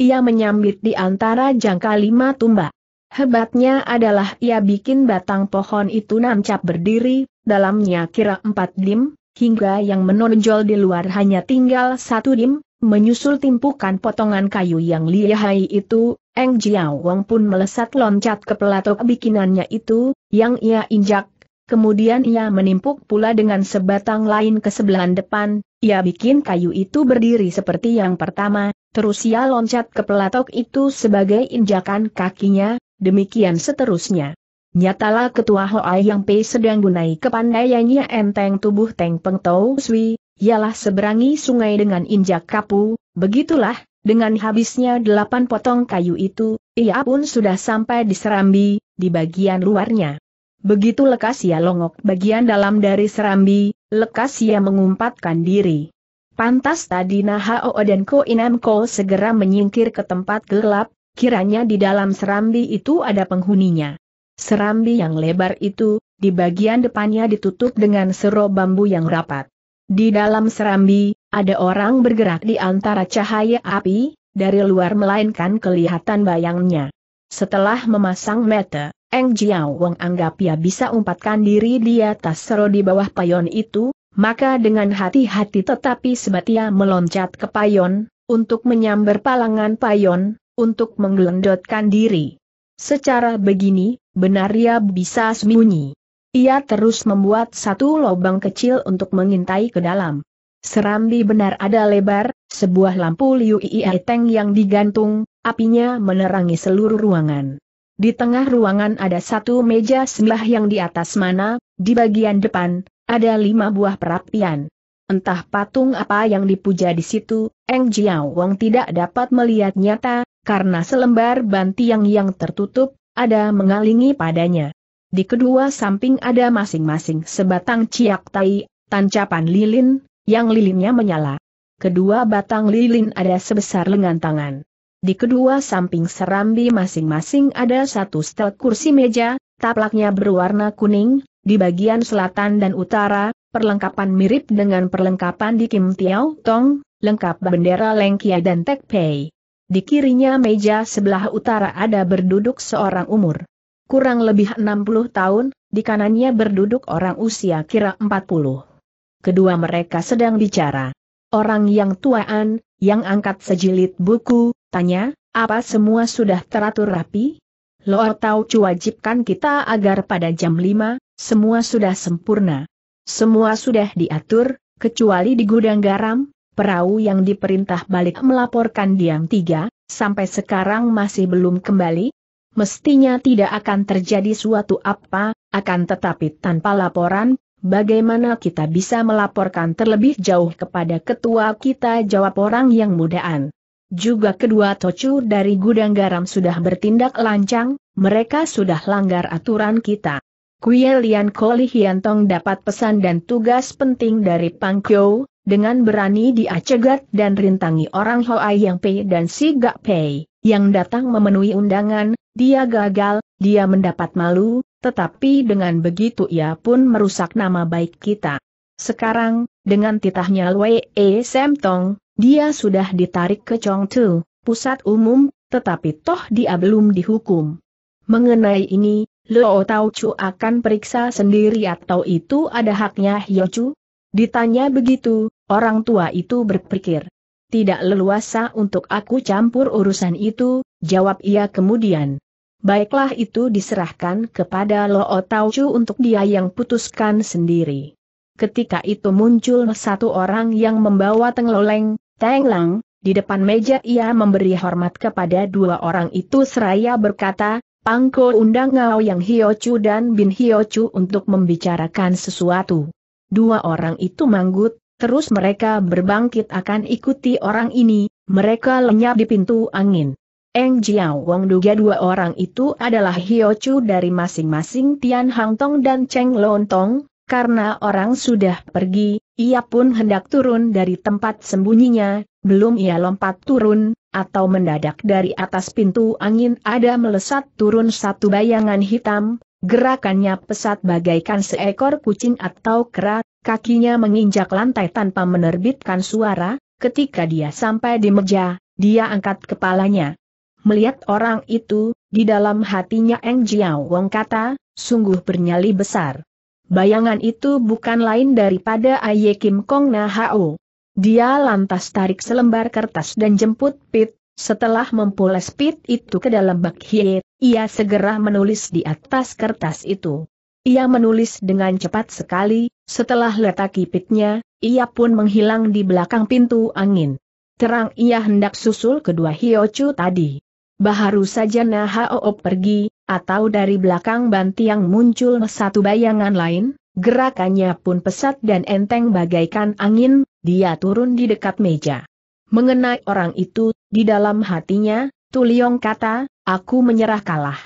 Ia menyambit di antara jangka lima tumbak. Hebatnya adalah ia bikin batang pohon itu nancap berdiri, dalamnya kira empat dim, hingga yang menonjol di luar hanya tinggal satu dim, menyusul timpukan potongan kayu yang lihai itu, Eng Jiao Wong pun melesat loncat ke pelatok bikinannya itu, yang ia injak, kemudian ia menimpuk pula dengan sebatang lain ke sebelah depan, ia bikin kayu itu berdiri seperti yang pertama, Terus ia loncat ke pelatok itu sebagai injakan kakinya, demikian seterusnya. Nyatalah ketua Hoa yang Pei sedang gunai kepandaiannya enteng tubuh Teng Peng Tau Sui, ialah seberangi sungai dengan injak kapu, Begitulah, dengan habisnya delapan potong kayu itu, ia pun sudah sampai di serambi, di bagian luarnya. Begitu lekas ia longok bagian dalam dari serambi, lekas ia mengumpatkan diri. Pantas tadi Nahao dan Ko Inam Ko segera menyingkir ke tempat gelap, kiranya di dalam serambi itu ada penghuninya. Serambi yang lebar itu, di bagian depannya ditutup dengan sero bambu yang rapat. Di dalam serambi, ada orang bergerak di antara cahaya api, dari luar melainkan kelihatan bayangnya. Setelah memasang mata, Eng Jiao Wong anggap ia bisa umpatkan diri di atas sero di bawah payon itu, maka dengan hati-hati tetapi sebatia meloncat ke payon, untuk menyambar palangan payon, untuk menggelendotkan diri. Secara begini, benar ia bisa sembunyi. Ia terus membuat satu lubang kecil untuk mengintai ke dalam. Serambi benar ada lebar, sebuah lampu liu ieteng yang digantung, apinya menerangi seluruh ruangan. Di tengah ruangan ada satu meja sebelah yang di atas mana, di bagian depan, ada lima buah perapian. Entah patung apa yang dipuja di situ, Eng Jiao Wang tidak dapat melihat nyata, karena selembar bantiang yang tertutup, ada mengalingi padanya. Di kedua samping ada masing-masing sebatang ciak tai, tancapan lilin, yang lilinnya menyala. Kedua batang lilin ada sebesar lengan tangan. Di kedua samping serambi masing-masing ada satu stel kursi meja, taplaknya berwarna kuning, di bagian selatan dan utara, perlengkapan mirip dengan perlengkapan di Kim Tiao Tong, lengkap bendera Lengkia dan Tek Pei. Di kirinya meja sebelah utara ada berduduk seorang umur. Kurang lebih 60 tahun, di kanannya berduduk orang usia kira 40. Kedua mereka sedang bicara. Orang yang tuaan, yang angkat sejilid buku, tanya, apa semua sudah teratur rapi? Lo tahu wajibkan kita agar pada jam 5, semua sudah sempurna. Semua sudah diatur, kecuali di gudang garam, perahu yang diperintah balik melaporkan diam tiga, sampai sekarang masih belum kembali? Mestinya tidak akan terjadi suatu apa, akan tetapi tanpa laporan, Bagaimana kita bisa melaporkan terlebih jauh kepada ketua kita jawab orang yang mudaan. Juga kedua tocu dari gudang garam sudah bertindak lancang, mereka sudah langgar aturan kita. Kuye Lian Koli Hiantong dapat pesan dan tugas penting dari Pang Kyo, dengan berani diacegat dan rintangi orang Hoa Yang Pei dan Si Gak Pei, yang datang memenuhi undangan, dia gagal, dia mendapat malu, tetapi dengan begitu ia pun merusak nama baik kita. Sekarang, dengan titahnya Lue E Sem Tong, dia sudah ditarik ke Chong Tu, pusat umum, tetapi toh dia belum dihukum. Mengenai ini, Lo Tau Chu akan periksa sendiri atau itu ada haknya Hyo Chu? Ditanya begitu, orang tua itu berpikir. Tidak leluasa untuk aku campur urusan itu, jawab ia kemudian. Baiklah itu diserahkan kepada Lo Tau Chu untuk dia yang putuskan sendiri. Ketika itu muncul satu orang yang membawa tengloleng, tenglang, di depan meja ia memberi hormat kepada dua orang itu seraya berkata, Pangko undang Ngao Yang Hiochu dan Bin Hiochu untuk membicarakan sesuatu. Dua orang itu manggut, terus mereka berbangkit akan ikuti orang ini, mereka lenyap di pintu angin. Eng Jiao Wong duga dua orang itu adalah Hio Chu dari masing-masing Tian Hang Tong dan Cheng Lon Tong, karena orang sudah pergi, ia pun hendak turun dari tempat sembunyinya, belum ia lompat turun, atau mendadak dari atas pintu angin ada melesat turun satu bayangan hitam, gerakannya pesat bagaikan seekor kucing atau kera, kakinya menginjak lantai tanpa menerbitkan suara, ketika dia sampai di meja, dia angkat kepalanya. Melihat orang itu, di dalam hatinya Eng Jiao Wong kata, sungguh bernyali besar. Bayangan itu bukan lain daripada Aye Kim Kong Na Hao. Dia lantas tarik selembar kertas dan jemput Pit, setelah mempules Pit itu ke dalam bak hiet, ia segera menulis di atas kertas itu. Ia menulis dengan cepat sekali, setelah letaki Pitnya, ia pun menghilang di belakang pintu angin. Terang ia hendak susul kedua Hiochu tadi. Baru saja Nahao pergi, atau dari belakang Bantiang muncul satu bayangan lain, gerakannya pun pesat dan enteng bagaikan angin, dia turun di dekat meja. Mengenai orang itu, di dalam hatinya, Tuliong kata, aku menyerah kalah.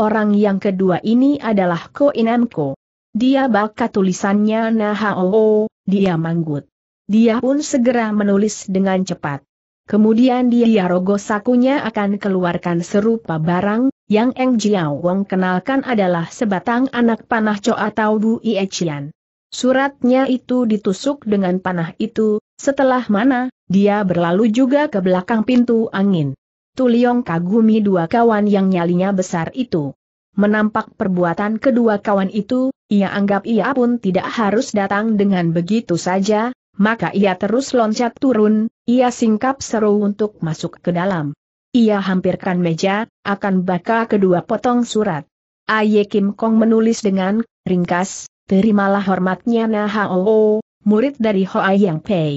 Orang yang kedua ini adalah Ko Inamko. Dia baca tulisannya Nahao, dia manggut. Dia pun segera menulis dengan cepat. Kemudian dia rogo sakunya akan keluarkan serupa barang, yang Eng Jiao Wong kenalkan adalah sebatang anak panah Co atau Bu Iecian. Suratnya itu ditusuk dengan panah itu, setelah mana, dia berlalu juga ke belakang pintu angin. Tuliong kagumi dua kawan yang nyalinya besar itu. Menampak perbuatan kedua kawan itu, ia anggap ia pun tidak harus datang dengan begitu saja, maka ia terus loncat turun, ia singkap seru untuk masuk ke dalam. Ia hampirkan meja, akan baca kedua potong surat. Aye Kim Kong menulis dengan, ringkas, terimalah hormatnya Nahao, murid dari Hoa Yang Pei.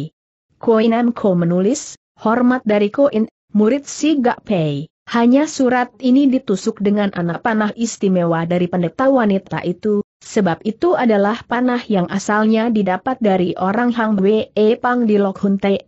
Koinam Ko menulis, hormat dari Koin, murid si Gak Pei. Hanya surat ini ditusuk dengan anak panah istimewa dari pendeta wanita itu, sebab itu adalah panah yang asalnya didapat dari orang Hang Wei Pang di Lok Hun Te,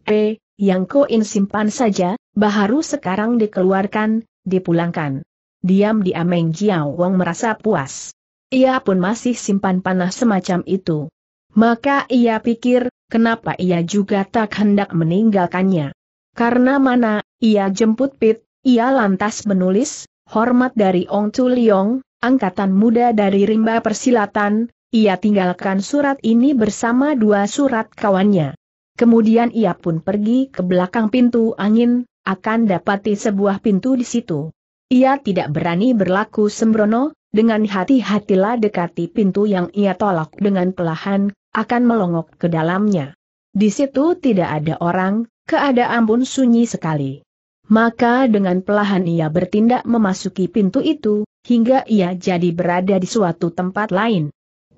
yang Koin simpan saja, baru sekarang dikeluarkan, dipulangkan. Diam-diam Meng Jiao Wong merasa puas. Ia pun masih simpan panah semacam itu. Maka ia pikir, kenapa ia juga tak hendak meninggalkannya. Karena mana, ia jemput Pit, ia lantas menulis, hormat dari Ong Tu Liong, angkatan muda dari rimba persilatan, ia tinggalkan surat ini bersama dua surat kawannya. Kemudian ia pun pergi ke belakang pintu angin, akan dapati sebuah pintu di situ. Ia tidak berani berlaku sembrono, dengan hati-hatilah dekati pintu yang ia tolak dengan pelahan, akan melongok ke dalamnya. Di situ tidak ada orang, keadaan pun sunyi sekali. Maka dengan pelahan ia bertindak memasuki pintu itu, hingga ia jadi berada di suatu tempat lain.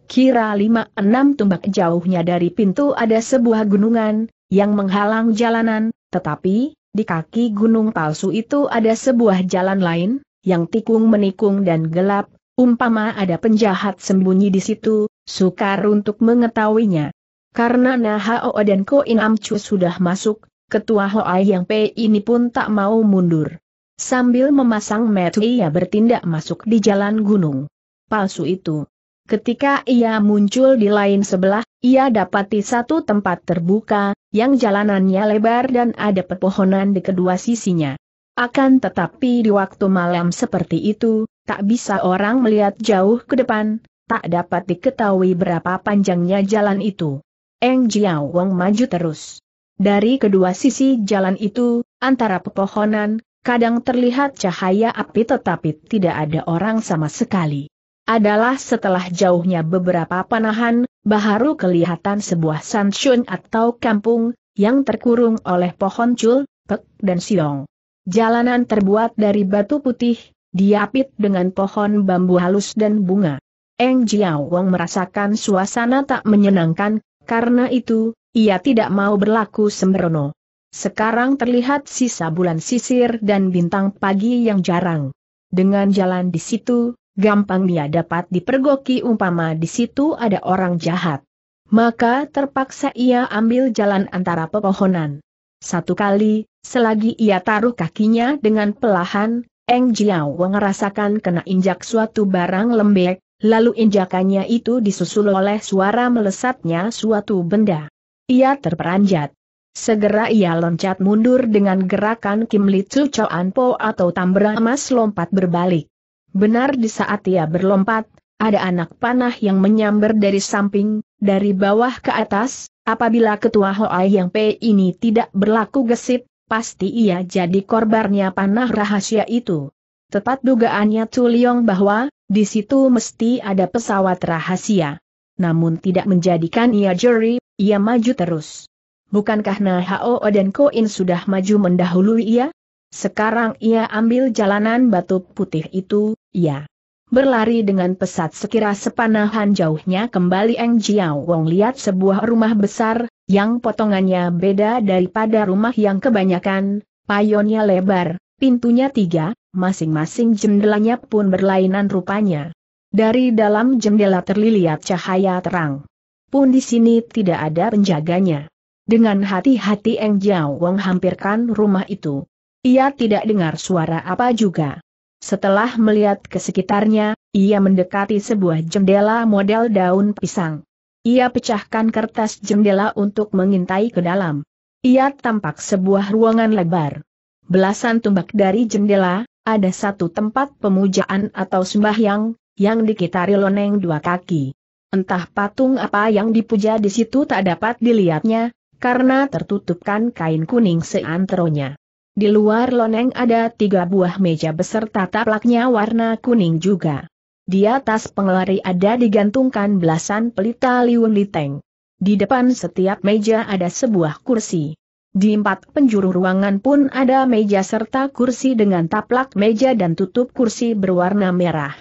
Kira lima enam tumbak jauhnya dari pintu ada sebuah gunungan, yang menghalang jalanan, tetapi, di kaki gunung palsu itu ada sebuah jalan lain, yang tikung menikung dan gelap, umpama ada penjahat sembunyi di situ, sukar untuk mengetahuinya. Karena Nahao dan Ko In Amcu sudah masuk, Ketua Hoai yang P ini pun tak mau mundur. Sambil memasang metu ia bertindak masuk di jalan gunung. Palsu itu. Ketika ia muncul di lain sebelah, ia dapati satu tempat terbuka, yang jalanannya lebar dan ada pepohonan di kedua sisinya. Akan tetapi di waktu malam seperti itu, tak bisa orang melihat jauh ke depan, tak dapat diketahui berapa panjangnya jalan itu. Eng Jiao Wong maju terus. Dari kedua sisi jalan itu, antara pepohonan, kadang terlihat cahaya api tetapi tidak ada orang sama sekali. Adalah setelah jauhnya beberapa panahan, baru kelihatan sebuah sanshun atau kampung, yang terkurung oleh pohon cul, pek, dan siong. Jalanan terbuat dari batu putih, diapit dengan pohon bambu halus dan bunga. Eng Jiao Wong merasakan suasana tak menyenangkan, karena itu, ia tidak mau berlaku sembrono. Sekarang terlihat sisa bulan sisir dan bintang pagi yang jarang. Dengan jalan di situ, gampang dia dapat dipergoki umpama di situ ada orang jahat. Maka terpaksa ia ambil jalan antara pepohonan. Satu kali, selagi ia taruh kakinya dengan pelahan, Eng Jiao merasakan kena injak suatu barang lembek, lalu injakannya itu disusul oleh suara melesatnya suatu benda. Ia terperanjat. Segera ia loncat mundur dengan gerakan Kim Li Chu Choan Po atau tambra emas lompat berbalik. Benar di saat ia berlompat, ada anak panah yang menyambar dari samping, dari bawah ke atas, apabila ketua Hoai yang P ini tidak berlaku gesit, pasti ia jadi korbannya panah rahasia itu. Tepat dugaannya Tu Liong bahwa, di situ mesti ada pesawat rahasia. Namun tidak menjadikan ia juri, ia maju terus. Bukankah Nahao dan Koin sudah maju mendahului ia? Sekarang ia ambil jalanan batu putih itu, ia berlari dengan pesat sekira sepanahan jauhnya kembali Eng Jiao Wong lihat sebuah rumah besar, yang potongannya beda daripada rumah yang kebanyakan, payonnya lebar, pintunya tiga, masing-masing jendelanya pun berlainan rupanya. Dari dalam jendela terlihat cahaya terang pun di sini tidak ada penjaganya. Dengan hati-hati Eng Jiao Wong hampirkan rumah itu. Ia tidak dengar suara apa juga. Setelah melihat ke sekitarnya, ia mendekati sebuah jendela model daun pisang. Ia pecahkan kertas jendela untuk mengintai ke dalam. Ia tampak sebuah ruangan lebar. Belasan tumbak dari jendela, ada satu tempat pemujaan atau sembahyang, yang dikitari loneng dua kaki. Entah patung apa yang dipuja di situ tak dapat dilihatnya, karena tertutupkan kain kuning seanteronya. Di luar loneng ada tiga buah meja beserta taplaknya warna kuning juga. Di atas pengelari ada digantungkan belasan pelita liun liteng. Di depan setiap meja ada sebuah kursi. Di empat penjuru ruangan pun ada meja serta kursi dengan taplak meja dan tutup kursi berwarna merah.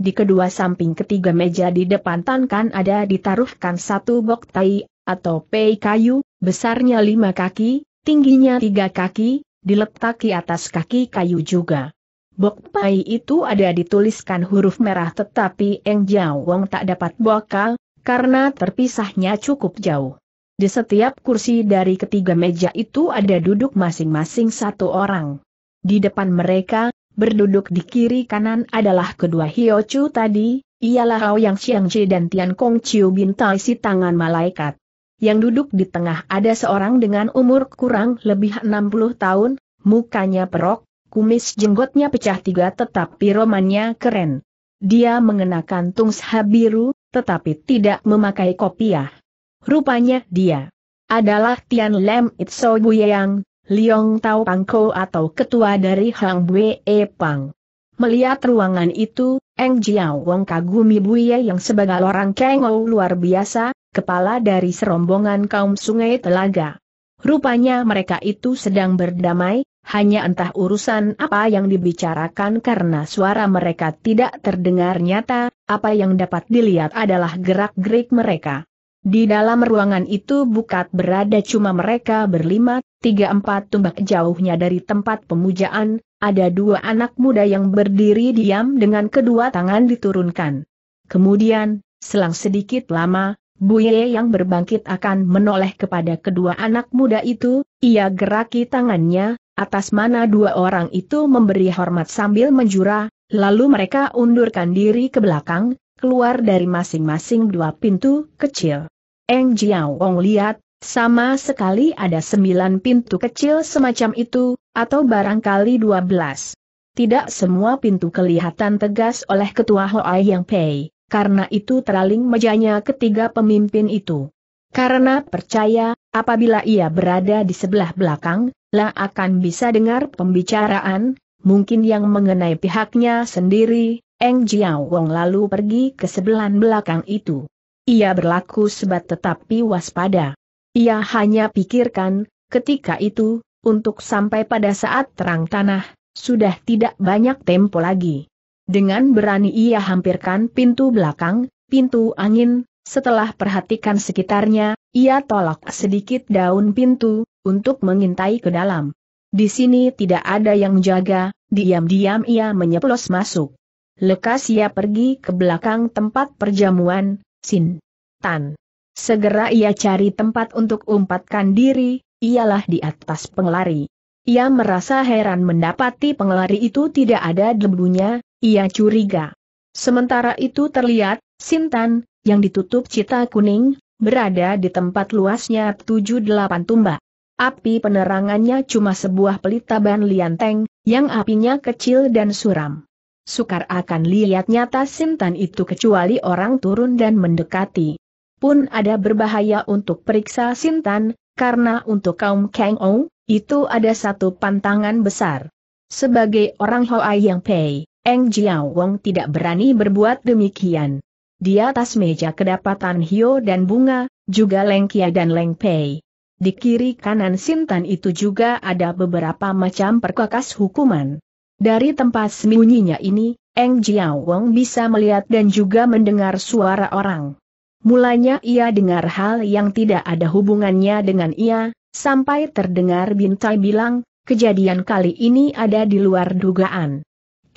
Di kedua samping ketiga meja di depan tankan ada ditaruhkan satu bok tai, atau pei kayu, besarnya lima kaki, tingginya tiga kaki, diletaki atas kaki kayu juga. Bok pai itu ada dituliskan huruf merah tetapi Eng Jiao Wong tak dapat bokal, karena terpisahnya cukup jauh. Di setiap kursi dari ketiga meja itu ada duduk masing-masing satu orang. Di depan mereka, berduduk di kiri kanan adalah kedua Hiochu tadi, ialah Hao Yang Xiang Chi dan Tian Kong Chiu Bintai si tangan malaikat. Yang duduk di tengah ada seorang dengan umur kurang lebih 60 tahun, mukanya perok, kumis jenggotnya pecah tiga tetapi romannya keren. Dia mengenakan tungsha biru, tetapi tidak memakai kopiah. Rupanya dia adalah Tian Lem Itso Buyang, Liong Tau Pangko atau ketua dari Hang Bue E Pang. Melihat ruangan itu, Eng Jiao Wong kagumi Buye yang sebagai orang kengou luar biasa, kepala dari serombongan kaum sungai telaga. Rupanya mereka itu sedang berdamai, hanya entah urusan apa yang dibicarakan karena suara mereka tidak terdengar nyata, apa yang dapat dilihat adalah gerak-gerik mereka. Di dalam ruangan itu bukat berada cuma mereka berlima, tiga empat tumbak jauhnya dari tempat pemujaan, ada dua anak muda yang berdiri diam dengan kedua tangan diturunkan. Kemudian, selang sedikit lama, Buye yang berbangkit akan menoleh kepada kedua anak muda itu, ia geraki tangannya, atas mana dua orang itu memberi hormat sambil menjura, lalu mereka undurkan diri ke belakang, keluar dari masing-masing dua pintu kecil. Eng Jiao Wong lihat, sama sekali ada sembilan pintu kecil semacam itu, atau barangkali dua belas. Tidak semua pintu kelihatan tegas oleh ketua Hoai Yang Pei karena itu teraling mejanya ketiga pemimpin itu. Karena percaya, apabila ia berada di sebelah belakang, lah akan bisa dengar pembicaraan, mungkin yang mengenai pihaknya sendiri, Eng Jiao Wong lalu pergi ke sebelah belakang itu. Ia berlaku sebat tetapi waspada. Ia hanya pikirkan, ketika itu, untuk sampai pada saat terang tanah, sudah tidak banyak tempo lagi. Dengan berani ia hampirkan pintu belakang, pintu angin, setelah perhatikan sekitarnya, ia tolak sedikit daun pintu, untuk mengintai ke dalam. Di sini tidak ada yang jaga, diam-diam ia menyeplos masuk. Lekas ia pergi ke belakang tempat perjamuan, Sin. Tan. Segera ia cari tempat untuk umpatkan diri, ialah di atas pengelari. Ia merasa heran mendapati pengelari itu tidak ada debunya, ia curiga. Sementara itu terlihat, Sintan, yang ditutup cita kuning, berada di tempat luasnya tujuh delapan tumbak. Api penerangannya cuma sebuah pelita ban lianteng, yang apinya kecil dan suram. Sukar akan lihat nyata Sintan itu kecuali orang turun dan mendekati. Pun ada berbahaya untuk periksa Sintan, karena untuk kaum Kang Ou, itu ada satu pantangan besar. Sebagai orang Hoa Yang Pei, Eng Jiao Wong tidak berani berbuat demikian. Di atas meja kedapatan Hio dan Bunga, juga Leng Kia dan Leng Pei. Di kiri kanan Sintan itu juga ada beberapa macam perkakas hukuman. Dari tempat sembunyinya ini, Eng Jiao Wong bisa melihat dan juga mendengar suara orang. Mulanya ia dengar hal yang tidak ada hubungannya dengan ia, sampai terdengar Bintai bilang, kejadian kali ini ada di luar dugaan.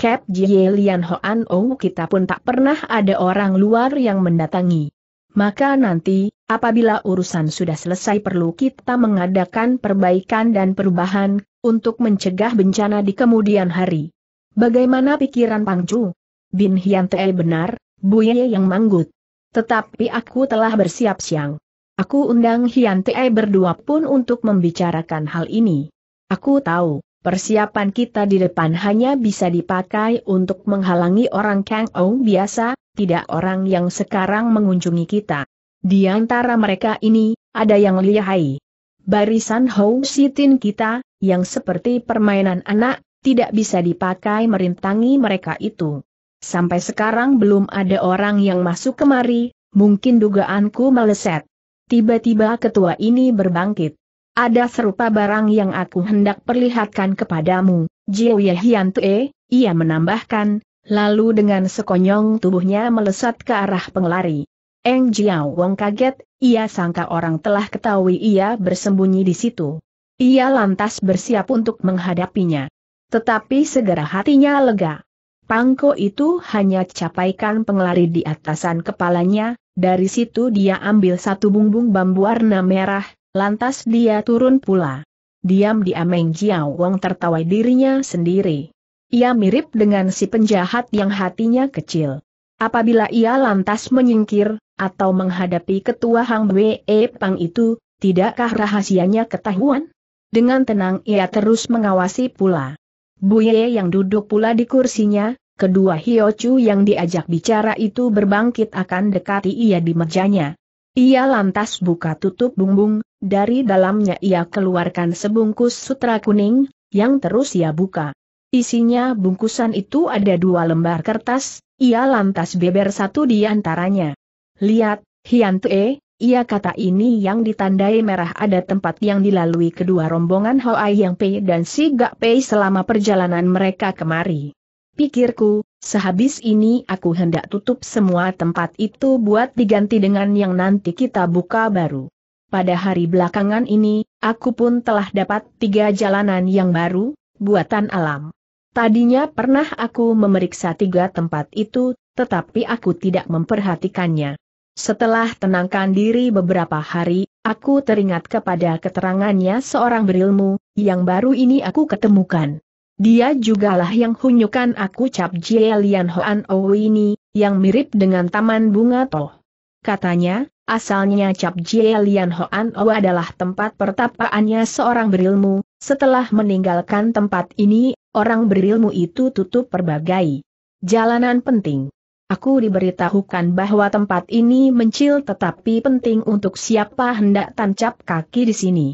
Cap Jie Lian Hoan Oh kita pun tak pernah ada orang luar yang mendatangi. Maka nanti, apabila urusan sudah selesai perlu kita mengadakan perbaikan dan perubahan, untuk mencegah bencana di kemudian hari. Bagaimana pikiran Pangcu? Bin Hyante benar, Buye yang manggut. Tetapi aku telah bersiap siang. Aku undang Hyante berdua pun untuk membicarakan hal ini. Aku tahu, persiapan kita di depan hanya bisa dipakai untuk menghalangi orang Kang Ou biasa, tidak orang yang sekarang mengunjungi kita. Di antara mereka ini, ada yang lihai. Barisan Hou Sitin kita, yang seperti permainan anak, tidak bisa dipakai merintangi mereka itu. Sampai sekarang belum ada orang yang masuk kemari, mungkin dugaanku meleset. Tiba-tiba ketua ini berbangkit. Ada serupa barang yang aku hendak perlihatkan kepadamu, Jiu Hian Tue, ia menambahkan, lalu dengan sekonyong tubuhnya melesat ke arah pengelari. Eng Jiao Wong kaget, ia sangka orang telah ketahui ia bersembunyi di situ. Ia lantas bersiap untuk menghadapinya. Tetapi segera hatinya lega. Pangko itu hanya capaikan pengelari di atasan kepalanya, dari situ dia ambil satu bumbung bambu warna merah, lantas dia turun pula. Diam-diam Eng Jiao Wong tertawa dirinya sendiri. Ia mirip dengan si penjahat yang hatinya kecil. Apabila ia lantas menyingkir, atau menghadapi ketua Hang Bwe Pang itu, tidakkah rahasianya ketahuan? Dengan tenang ia terus mengawasi pula. Buye yang duduk pula di kursinya, kedua Hiochu yang diajak bicara itu berbangkit akan dekati ia di mejanya. Ia lantas buka tutup bumbung, dari dalamnya ia keluarkan sebungkus sutra kuning, yang terus ia buka. Isinya bungkusan itu ada dua lembar kertas, ia lantas beber satu di antaranya. Lihat, Hian Tue, ia kata ini yang ditandai merah ada tempat yang dilalui kedua rombongan Hoa Yang Pei dan Si Gak Pei selama perjalanan mereka kemari. Pikirku, sehabis ini aku hendak tutup semua tempat itu buat diganti dengan yang nanti kita buka baru. Pada hari belakangan ini, aku pun telah dapat tiga jalanan yang baru, buatan alam. Tadinya pernah aku memeriksa tiga tempat itu, tetapi aku tidak memperhatikannya. Setelah tenangkan diri beberapa hari, aku teringat kepada keterangannya seorang berilmu, yang baru ini aku ketemukan. Dia jugalah yang hunyukan aku cap Lian Hoan O ini, yang mirip dengan taman bunga toh. Katanya, asalnya cap Lian Hoan O adalah tempat pertapaannya seorang berilmu, setelah meninggalkan tempat ini, orang berilmu itu tutup berbagai jalanan penting. Aku diberitahukan bahwa tempat ini mencil tetapi penting untuk siapa hendak tancap kaki di sini.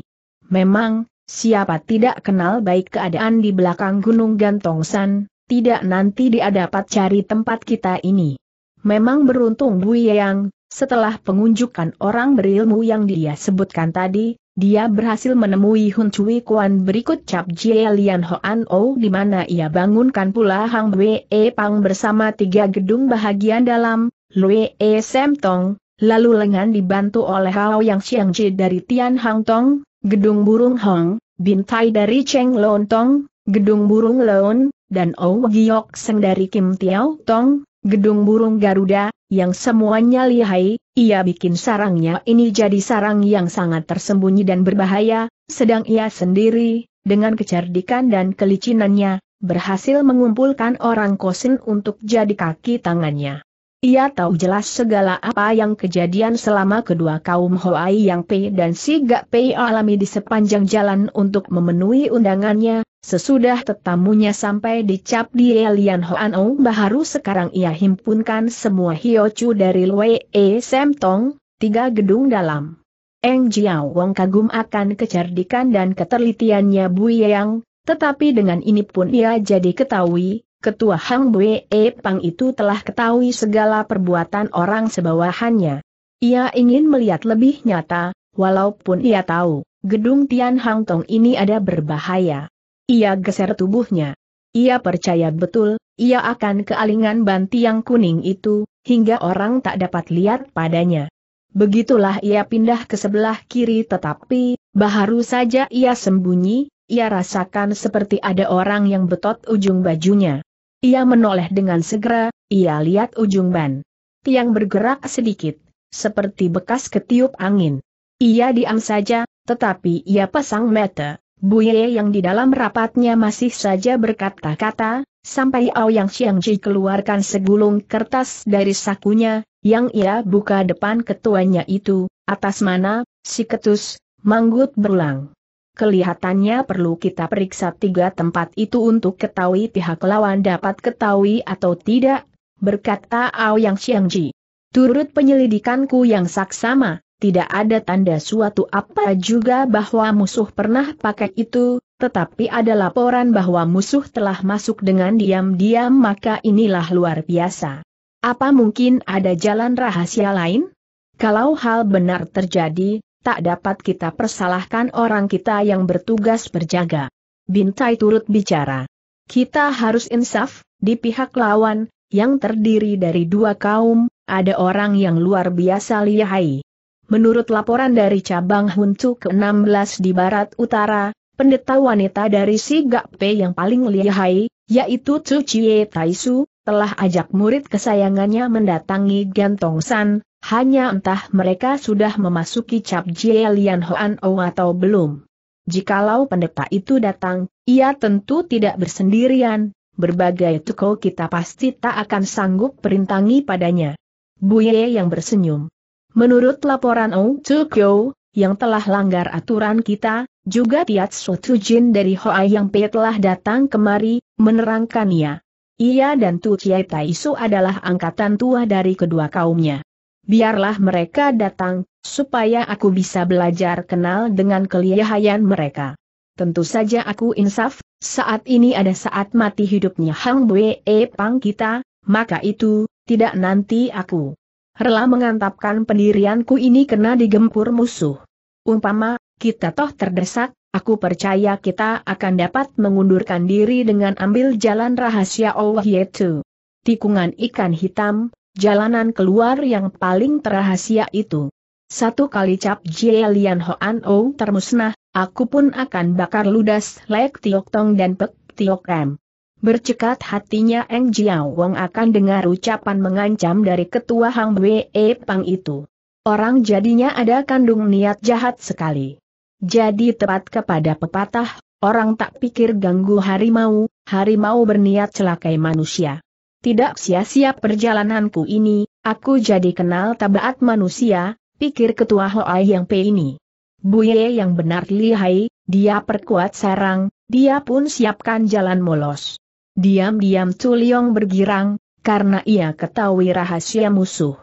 Memang, siapa tidak kenal baik keadaan di belakang Gunung Gantongsan, tidak nanti dia dapat cari tempat kita ini. Memang beruntung Bu Yang, setelah pengunjukan orang berilmu yang dia sebutkan tadi, dia berhasil menemui Hun Cui Kuan berikut Cap Jie Lian Hoan O di mana ia bangunkan pula Hang Wei E Pang bersama tiga gedung bahagian dalam, Lue E Sem Tong, lalu lengan dibantu oleh Hao Yang Xiang Ji dari Tian Hang Tong, gedung burung Hong, Bintai dari Cheng Lon Tong, gedung burung Lon, dan O Giok Seng dari Kim Tiao Tong, gedung burung Garuda, yang semuanya lihai, ia bikin sarangnya ini jadi sarang yang sangat tersembunyi dan berbahaya, sedang ia sendiri, dengan kecerdikan dan kelicinannya, berhasil mengumpulkan orang kosin untuk jadi kaki tangannya. Ia tahu jelas segala apa yang kejadian selama kedua kaum Hoai Yang Pei dan Si Gak Pei alami di sepanjang jalan untuk memenuhi undangannya, sesudah tetamunya sampai di Cap di Lian Hoan Ong baru sekarang ia himpunkan semua hiocu dari Lue E Sem Tong, tiga gedung dalam. Eng Jiao Wong kagum akan kecerdikan dan ketelitiannya Bu Yang, tetapi dengan ini pun ia jadi ketahui, Ketua Hang Bwe E Pang itu telah ketahui segala perbuatan orang sebawahannya. Ia ingin melihat lebih nyata, walaupun ia tahu, gedung Tian Hang Tong ini ada berbahaya. Ia geser tubuhnya. Ia percaya betul, ia akan kealingan banti yang kuning itu, hingga orang tak dapat lihat padanya. Begitulah ia pindah ke sebelah kiri tetapi, baru saja ia sembunyi, ia rasakan seperti ada orang yang betot ujung bajunya. Ia menoleh dengan segera, ia lihat ujung ban. Tiang bergerak sedikit. seperti bekas ketiup angin. Ia diam saja, tetapi ia pasang mata. Buye yang di dalam rapatnya masih saja berkata-kata, sampai Aoyang Ji keluarkan segulung kertas dari sakunya, yang ia buka depan ketuanya itu, atas mana, si ketus, manggut berulang. Kelihatannya perlu kita periksa tiga tempat itu untuk ketahui pihak lawan dapat ketahui atau tidak, berkata Aoyang Ji. Turut penyelidikanku yang saksama, tidak ada tanda suatu apa juga bahwa musuh pernah pakai itu, tetapi ada laporan bahwa musuh telah masuk dengan diam-diam maka inilah luar biasa. Apa mungkin ada jalan rahasia lain? Kalau hal benar terjadi, tak dapat kita persalahkan orang kita yang bertugas berjaga. Bintai turut bicara. Kita harus insaf, di pihak lawan, yang terdiri dari dua kaum, ada orang yang luar biasa lihai. Menurut laporan dari cabang Huntu ke-16 di Barat Utara, pendeta wanita dari si Gakpe yang paling lihai, yaitu Tzu Chie Taisu, telah ajak murid kesayangannya mendatangi Gantong San, hanya entah mereka sudah memasuki Cap Jie Lian Hoan O atau belum. Jikalau pendeta itu datang, ia tentu tidak bersendirian, berbagai toko kita pasti tak akan sanggup perintangi padanya. Buye yang bersenyum. Menurut laporan Ong Kyo, yang telah langgar aturan kita, juga Tiat Suatu Jin dari Hoa Yang Pe telah datang kemari, menerangkannya. Ia dan Tu Kiai Taisu adalah angkatan tua dari kedua kaumnya. Biarlah mereka datang, supaya aku bisa belajar kenal dengan kelihayan mereka. Tentu saja aku insaf, saat ini ada saat mati hidupnya Hang Bue E Pang kita, maka itu, tidak nanti aku rela mengantapkan pendirianku ini kena digempur musuh. Umpama, kita toh terdesak, aku percaya kita akan dapat mengundurkan diri dengan ambil jalan rahasia Allah yaitu tikungan ikan hitam, jalanan keluar yang paling terahasia itu. Satu kali cap Lian Hoan O termusnah, aku pun akan bakar ludas Lek Tiok Tong dan Pek Tiok M. Bercekat hatinya Eng Jiao Wong akan dengar ucapan mengancam dari ketua Hang Wei Pang itu. Orang jadinya ada kandung niat jahat sekali. Jadi tepat kepada pepatah, orang tak pikir ganggu harimau, harimau berniat celakai manusia. Tidak sia-sia perjalananku ini, aku jadi kenal tabaat manusia, pikir ketua Hoai yang P ini. Buye yang benar lihai, dia perkuat sarang, dia pun siapkan jalan molos. Diam-diam Tuliong bergirang, karena ia ketahui rahasia musuh.